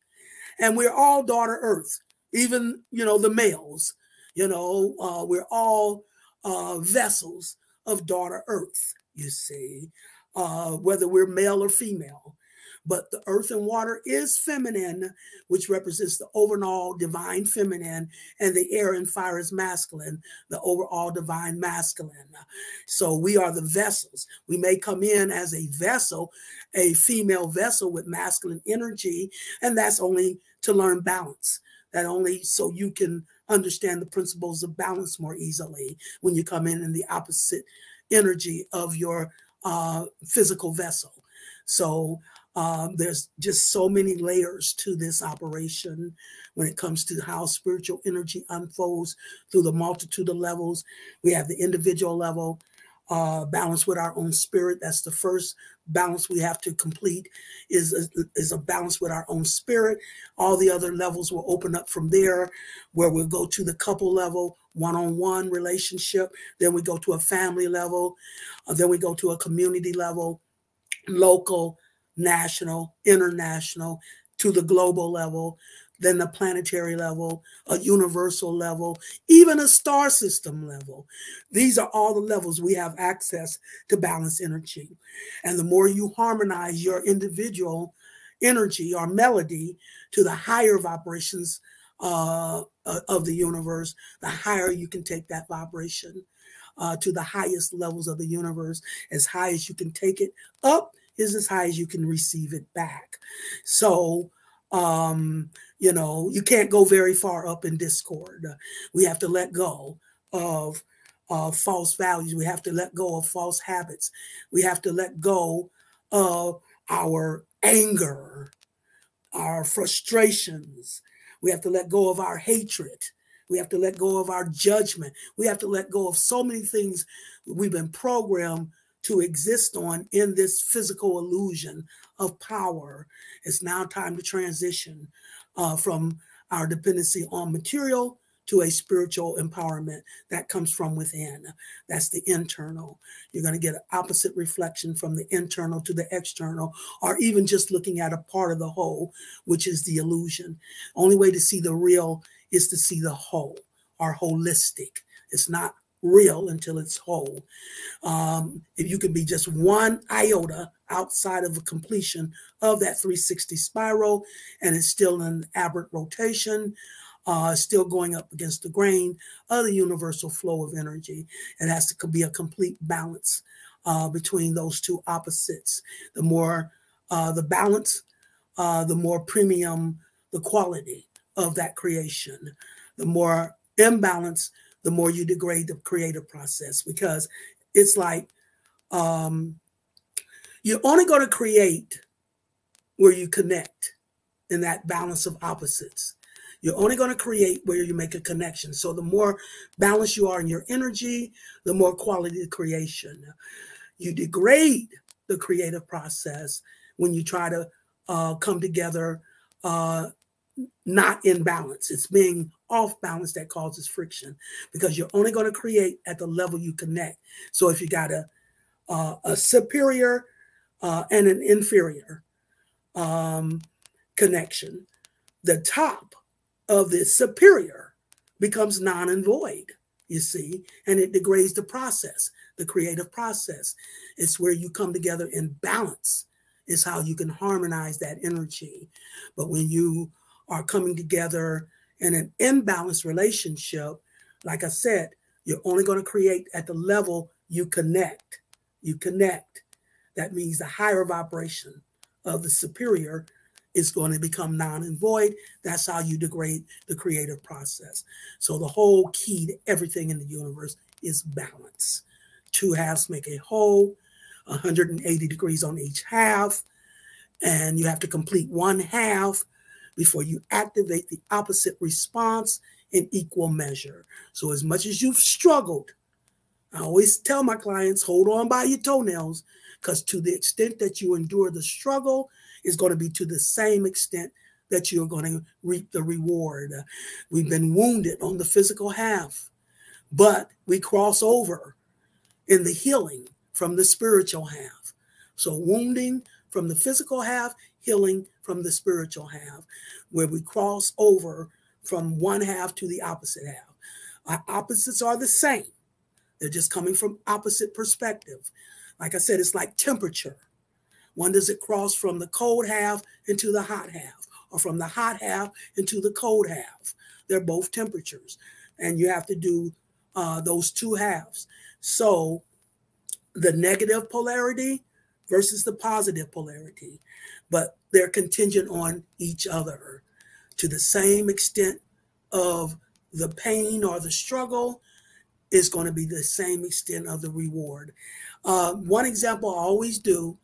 And we're all Daughter Earth, even, you know, the males, you know, uh, we're all uh, vessels of Daughter Earth, you see, uh, whether we're male or female but the earth and water is feminine, which represents the overall divine feminine, and the air and fire is masculine, the overall divine masculine. So we are the vessels. We may come in as a vessel, a female vessel with masculine energy, and that's only to learn balance. That only so you can understand the principles of balance more easily when you come in in the opposite energy of your uh, physical vessel. So um, there's just so many layers to this operation when it comes to how spiritual energy unfolds through the multitude of levels. We have the individual level, uh, balance with our own spirit. That's the first balance we have to complete is a, is a balance with our own spirit. All the other levels will open up from there, where we'll go to the couple level, one-on-one -on -one relationship. Then we go to a family level. Uh, then we go to a community level, local, national, international, to the global level, then the planetary level, a universal level, even a star system level. These are all the levels we have access to balance energy. And the more you harmonize your individual energy or melody to the higher vibrations uh, of the universe, the higher you can take that vibration uh, to the highest levels of the universe, as high as you can take it up is as high as you can receive it back. So, um, you know, you can't go very far up in discord. We have to let go of uh, false values. We have to let go of false habits. We have to let go of our anger, our frustrations. We have to let go of our hatred. We have to let go of our judgment. We have to let go of so many things we've been programmed to exist on in this physical illusion of power. It's now time to transition uh, from our dependency on material to a spiritual empowerment that comes from within. That's the internal. You're going to get an opposite reflection from the internal to the external, or even just looking at a part of the whole, which is the illusion. Only way to see the real is to see the whole or holistic. It's not real until it's whole. Um, if you could be just one iota outside of the completion of that 360 spiral and it's still in aberrant rotation, uh, still going up against the grain of the universal flow of energy. It has to be a complete balance uh, between those two opposites. The more uh, the balance, uh, the more premium the quality of that creation. The more imbalance, the more you degrade the creative process because it's like um, you're only going to create where you connect in that balance of opposites. You're only going to create where you make a connection. So the more balanced you are in your energy, the more quality of creation. you degrade the creative process when you try to uh, come together uh, not in balance. It's being off balance that causes friction because you're only going to create at the level you connect. So if you got a uh, a superior uh, and an inferior um, connection, the top of the superior becomes non and void. You see, and it degrades the process, the creative process. It's where you come together in balance. Is how you can harmonize that energy. But when you are coming together in an imbalanced relationship, like I said, you're only going to create at the level you connect. You connect. That means the higher vibration of the superior is going to become non and void. That's how you degrade the creative process. So the whole key to everything in the universe is balance. Two halves make a whole, 180 degrees on each half, and you have to complete one half before you activate the opposite response in equal measure. So, as much as you've struggled, I always tell my clients hold on by your toenails because to the extent that you endure the struggle is going to be to the same extent that you're going to reap the reward. We've been wounded on the physical half, but we cross over in the healing from the spiritual half. So, wounding from the physical half, healing from the spiritual half, where we cross over from one half to the opposite half. Our opposites are the same, they're just coming from opposite perspective. Like I said, it's like temperature. One does it cross from the cold half into the hot half, or from the hot half into the cold half. They're both temperatures, and you have to do uh, those two halves. So the negative polarity versus the positive polarity, but they're contingent on each other to the same extent of the pain or the struggle is going to be the same extent of the reward. Uh, one example I always do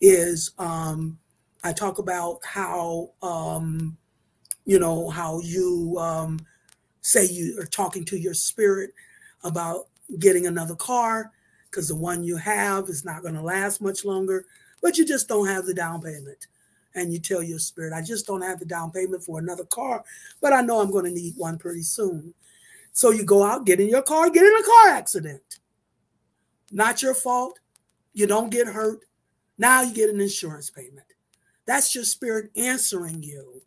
is um, I talk about how, um, you know, how you um, say you are talking to your spirit about getting another car because the one you have is not going to last much longer, but you just don't have the down payment. And you tell your spirit, I just don't have the down payment for another car, but I know I'm going to need one pretty soon. So you go out, get in your car, get in a car accident. Not your fault. You don't get hurt. Now you get an insurance payment. That's your spirit answering you.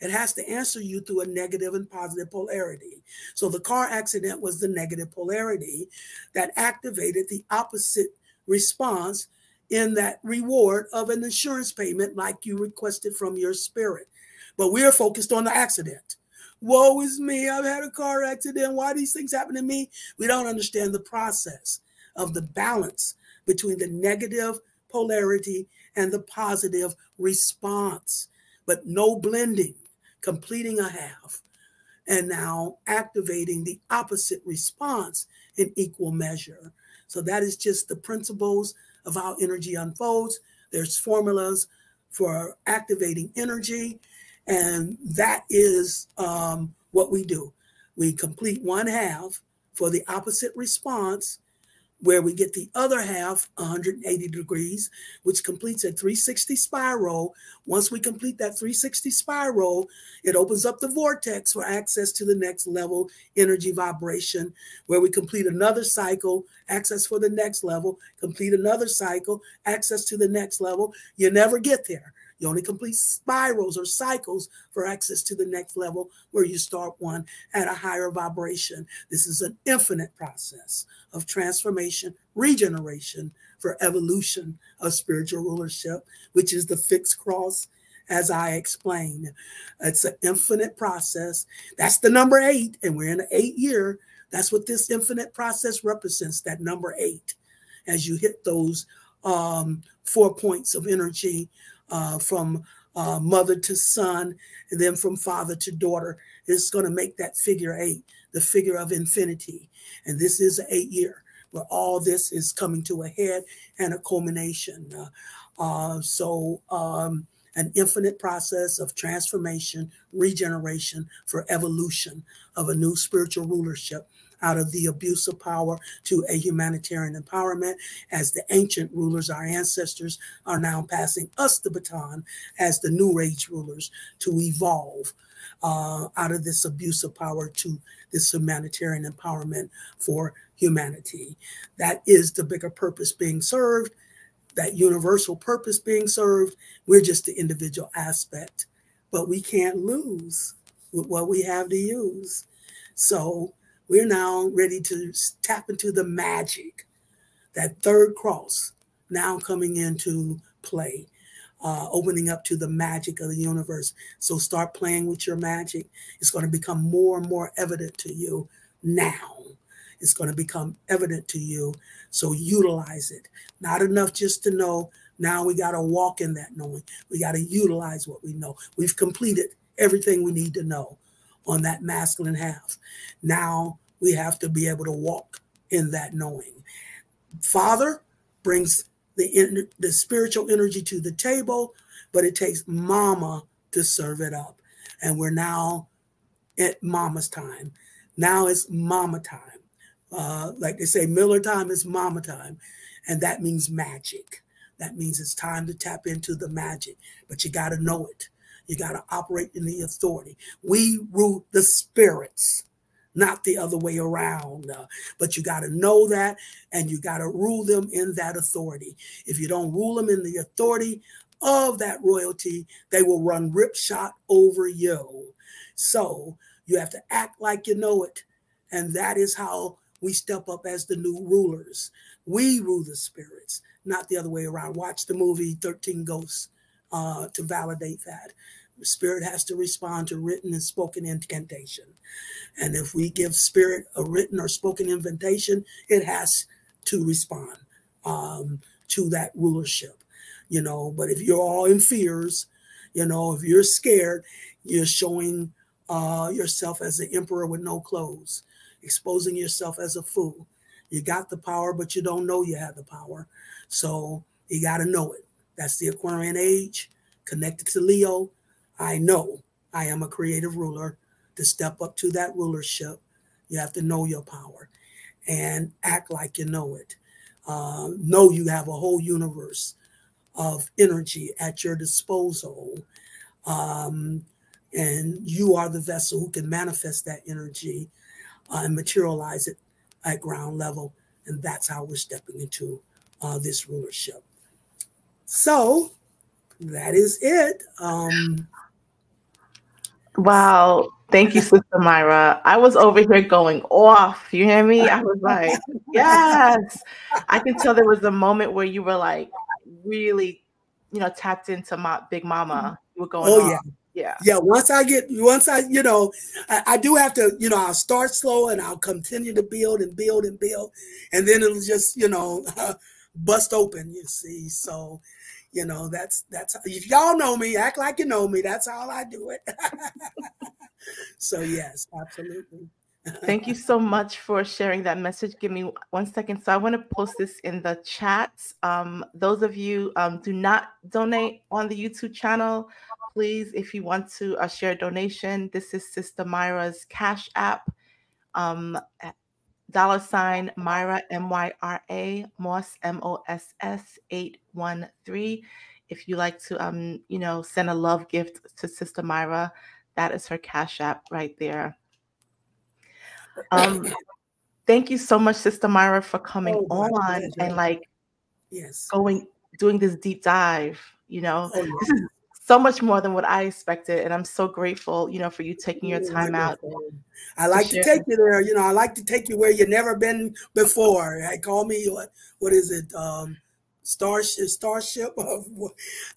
It has to answer you through a negative and positive polarity. So the car accident was the negative polarity that activated the opposite response in that reward of an insurance payment like you requested from your spirit. But we're focused on the accident. Woe is me. I've had a car accident. Why do these things happen to me? We don't understand the process of the balance between the negative polarity and the positive response, but no blending completing a half, and now activating the opposite response in equal measure. So that is just the principles of how energy unfolds. There's formulas for activating energy, and that is um, what we do. We complete one half for the opposite response where we get the other half 180 degrees, which completes a 360 spiral. Once we complete that 360 spiral, it opens up the vortex for access to the next level energy vibration, where we complete another cycle, access for the next level, complete another cycle, access to the next level. You never get there. You only complete spirals or cycles for access to the next level where you start one at a higher vibration. This is an infinite process of transformation, regeneration for evolution of spiritual rulership, which is the fixed cross, as I explained. It's an infinite process. That's the number eight, and we're in an eight year. That's what this infinite process represents, that number eight, as you hit those um, four points of energy uh, from uh, mother to son, and then from father to daughter. It's going to make that figure eight, the figure of infinity. And this is an eight year where all this is coming to a head and a culmination. Uh, uh, so, um, an infinite process of transformation, regeneration for evolution of a new spiritual rulership out of the abuse of power to a humanitarian empowerment as the ancient rulers, our ancestors, are now passing us the baton as the new age rulers to evolve uh, out of this abuse of power to this humanitarian empowerment for humanity. That is the bigger purpose being served, that universal purpose being served. We're just the individual aspect, but we can't lose with what we have to use. So we're now ready to tap into the magic, that third cross now coming into play uh, opening up to the magic of the universe. So start playing with your magic. It's going to become more and more evident to you now. It's going to become evident to you. So utilize it. Not enough just to know. Now we got to walk in that knowing. We got to utilize what we know. We've completed everything we need to know on that masculine half. Now we have to be able to walk in that knowing. Father brings the, the spiritual energy to the table, but it takes mama to serve it up. And we're now at mama's time. Now it's mama time. Uh, like they say, Miller time is mama time. And that means magic. That means it's time to tap into the magic, but you got to know it. You got to operate in the authority. We rule the spirits not the other way around. Uh, but you got to know that and you got to rule them in that authority. If you don't rule them in the authority of that royalty, they will run ripshot over you. So you have to act like you know it. And that is how we step up as the new rulers. We rule the spirits, not the other way around. Watch the movie 13 Ghosts uh, to validate that. Spirit has to respond to written and spoken incantation. And if we give spirit a written or spoken invitation, it has to respond um, to that rulership, you know. But if you're all in fears, you know, if you're scared, you're showing uh, yourself as the emperor with no clothes, exposing yourself as a fool. You got the power, but you don't know you have the power. So you got to know it. That's the Aquarian age, connected to Leo. I know I am a creative ruler. To step up to that rulership, you have to know your power and act like you know it. Uh, know you have a whole universe of energy at your disposal. Um, and you are the vessel who can manifest that energy uh, and materialize it at ground level. And that's how we're stepping into uh, this rulership. So that is it. Um, Wow. Thank you, Sister Myra. I was over here going off. You hear me? I was like, <laughs> yes. I can tell there was a moment where you were like really, you know, tapped into my big mama. You were going, oh, off. yeah. Yeah. Yeah. Once I get, once I, you know, I, I, do have to, you know, I'll start slow and I'll continue to build and build and build. And then it'll just, you know, <laughs> bust open, you see. So, you know, that's that's if y'all know me, act like you know me. That's how I do it. <laughs> so yes, absolutely. Thank you so much for sharing that message. Give me one second. So I want to post this in the chat. Um, those of you um, do not donate on the YouTube channel, please, if you want to uh, share a donation, this is Sister Myra's Cash App. Um, dollar sign Myra, M Y R A, Moss, M O S S 813. If you like to, um, you know, send a love gift to Sister Myra, that is her Cash App right there. Um, thank you so much, Sister Myra, for coming oh, on and like, yes, going, doing this deep dive. You know, oh, this is so much more than what I expected. And I'm so grateful, you know, for you taking your time out. I like to, to take you there. You know, I like to take you where you've never been before. I call me what what is it? Um starship starship <laughs> of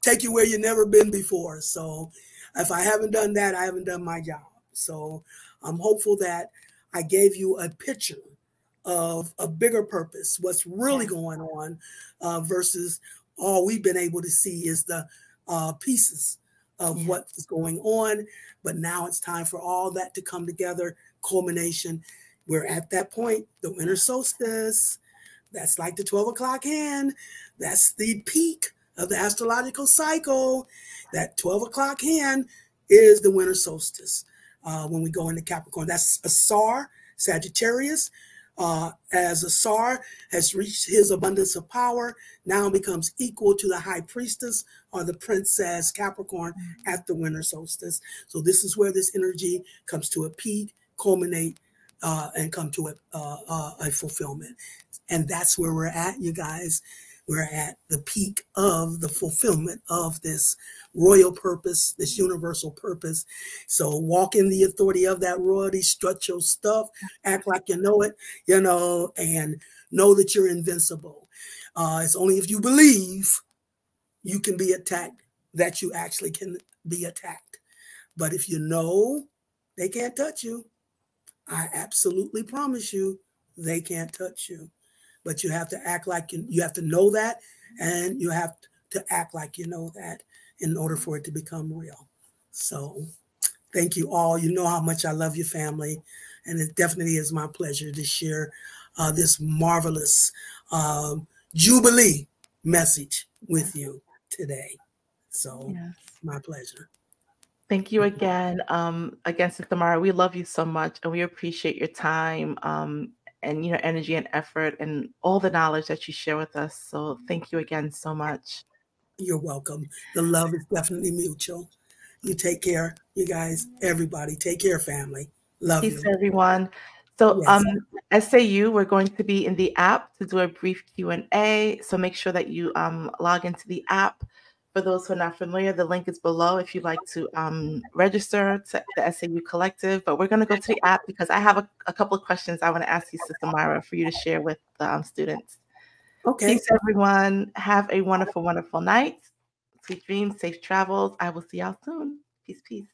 take you where you've never been before. So if I haven't done that, I haven't done my job. So I'm hopeful that I gave you a picture of a bigger purpose, what's really going on, uh, versus all we've been able to see is the uh, pieces of what is going on. But now it's time for all that to come together, culmination. We're at that point, the winter solstice. That's like the 12 o'clock hand. That's the peak of the astrological cycle. That 12 o'clock hand is the winter solstice uh, when we go into Capricorn. That's Asar Sagittarius, uh, as Asar has reached his abundance of power, now becomes equal to the high priestess or the princess Capricorn mm-hmm. at the winter solstice. So this is where this energy comes to a peak, culminate, uh, and come to a, uh, uh, a fulfillment. And that's where we're at, you guys. We're at the peak of the fulfillment of this royal purpose, this universal purpose. So walk in the authority of that royalty, strut your stuff, act like you know it, you know, and know that you're invincible. Uh, it's only if you believe you can be attacked that you actually can be attacked. But if you know they can't touch you, I absolutely promise you they can't touch you but you have to act like you, you have to know that and you have to act like you know that in order for it to become real. So thank you all. You know how much I love your family. And it definitely is my pleasure to share uh, this marvelous um, Jubilee message with you today. So yes. my pleasure. Thank you again. Um, again, Sister Myra, we love you so much and we appreciate your time um, and you know energy and effort and all the knowledge that you share with us. So thank you again so much. You're welcome. The love is definitely mutual. You take care, you guys, everybody. Take care, family. Love Peace you. everyone. So yes. um SAU, we're going to be in the app to do a brief Q&A. So make sure that you um log into the app for those who are not familiar, the link is below if you'd like to um, register to the SAU Collective. But we're going to go to the app because I have a, a couple of questions I want to ask you, Sister Myra, for you to share with the um, students. Okay. Peace, everyone. Have a wonderful, wonderful night. Sweet dreams, safe travels. I will see y'all soon. Peace, peace.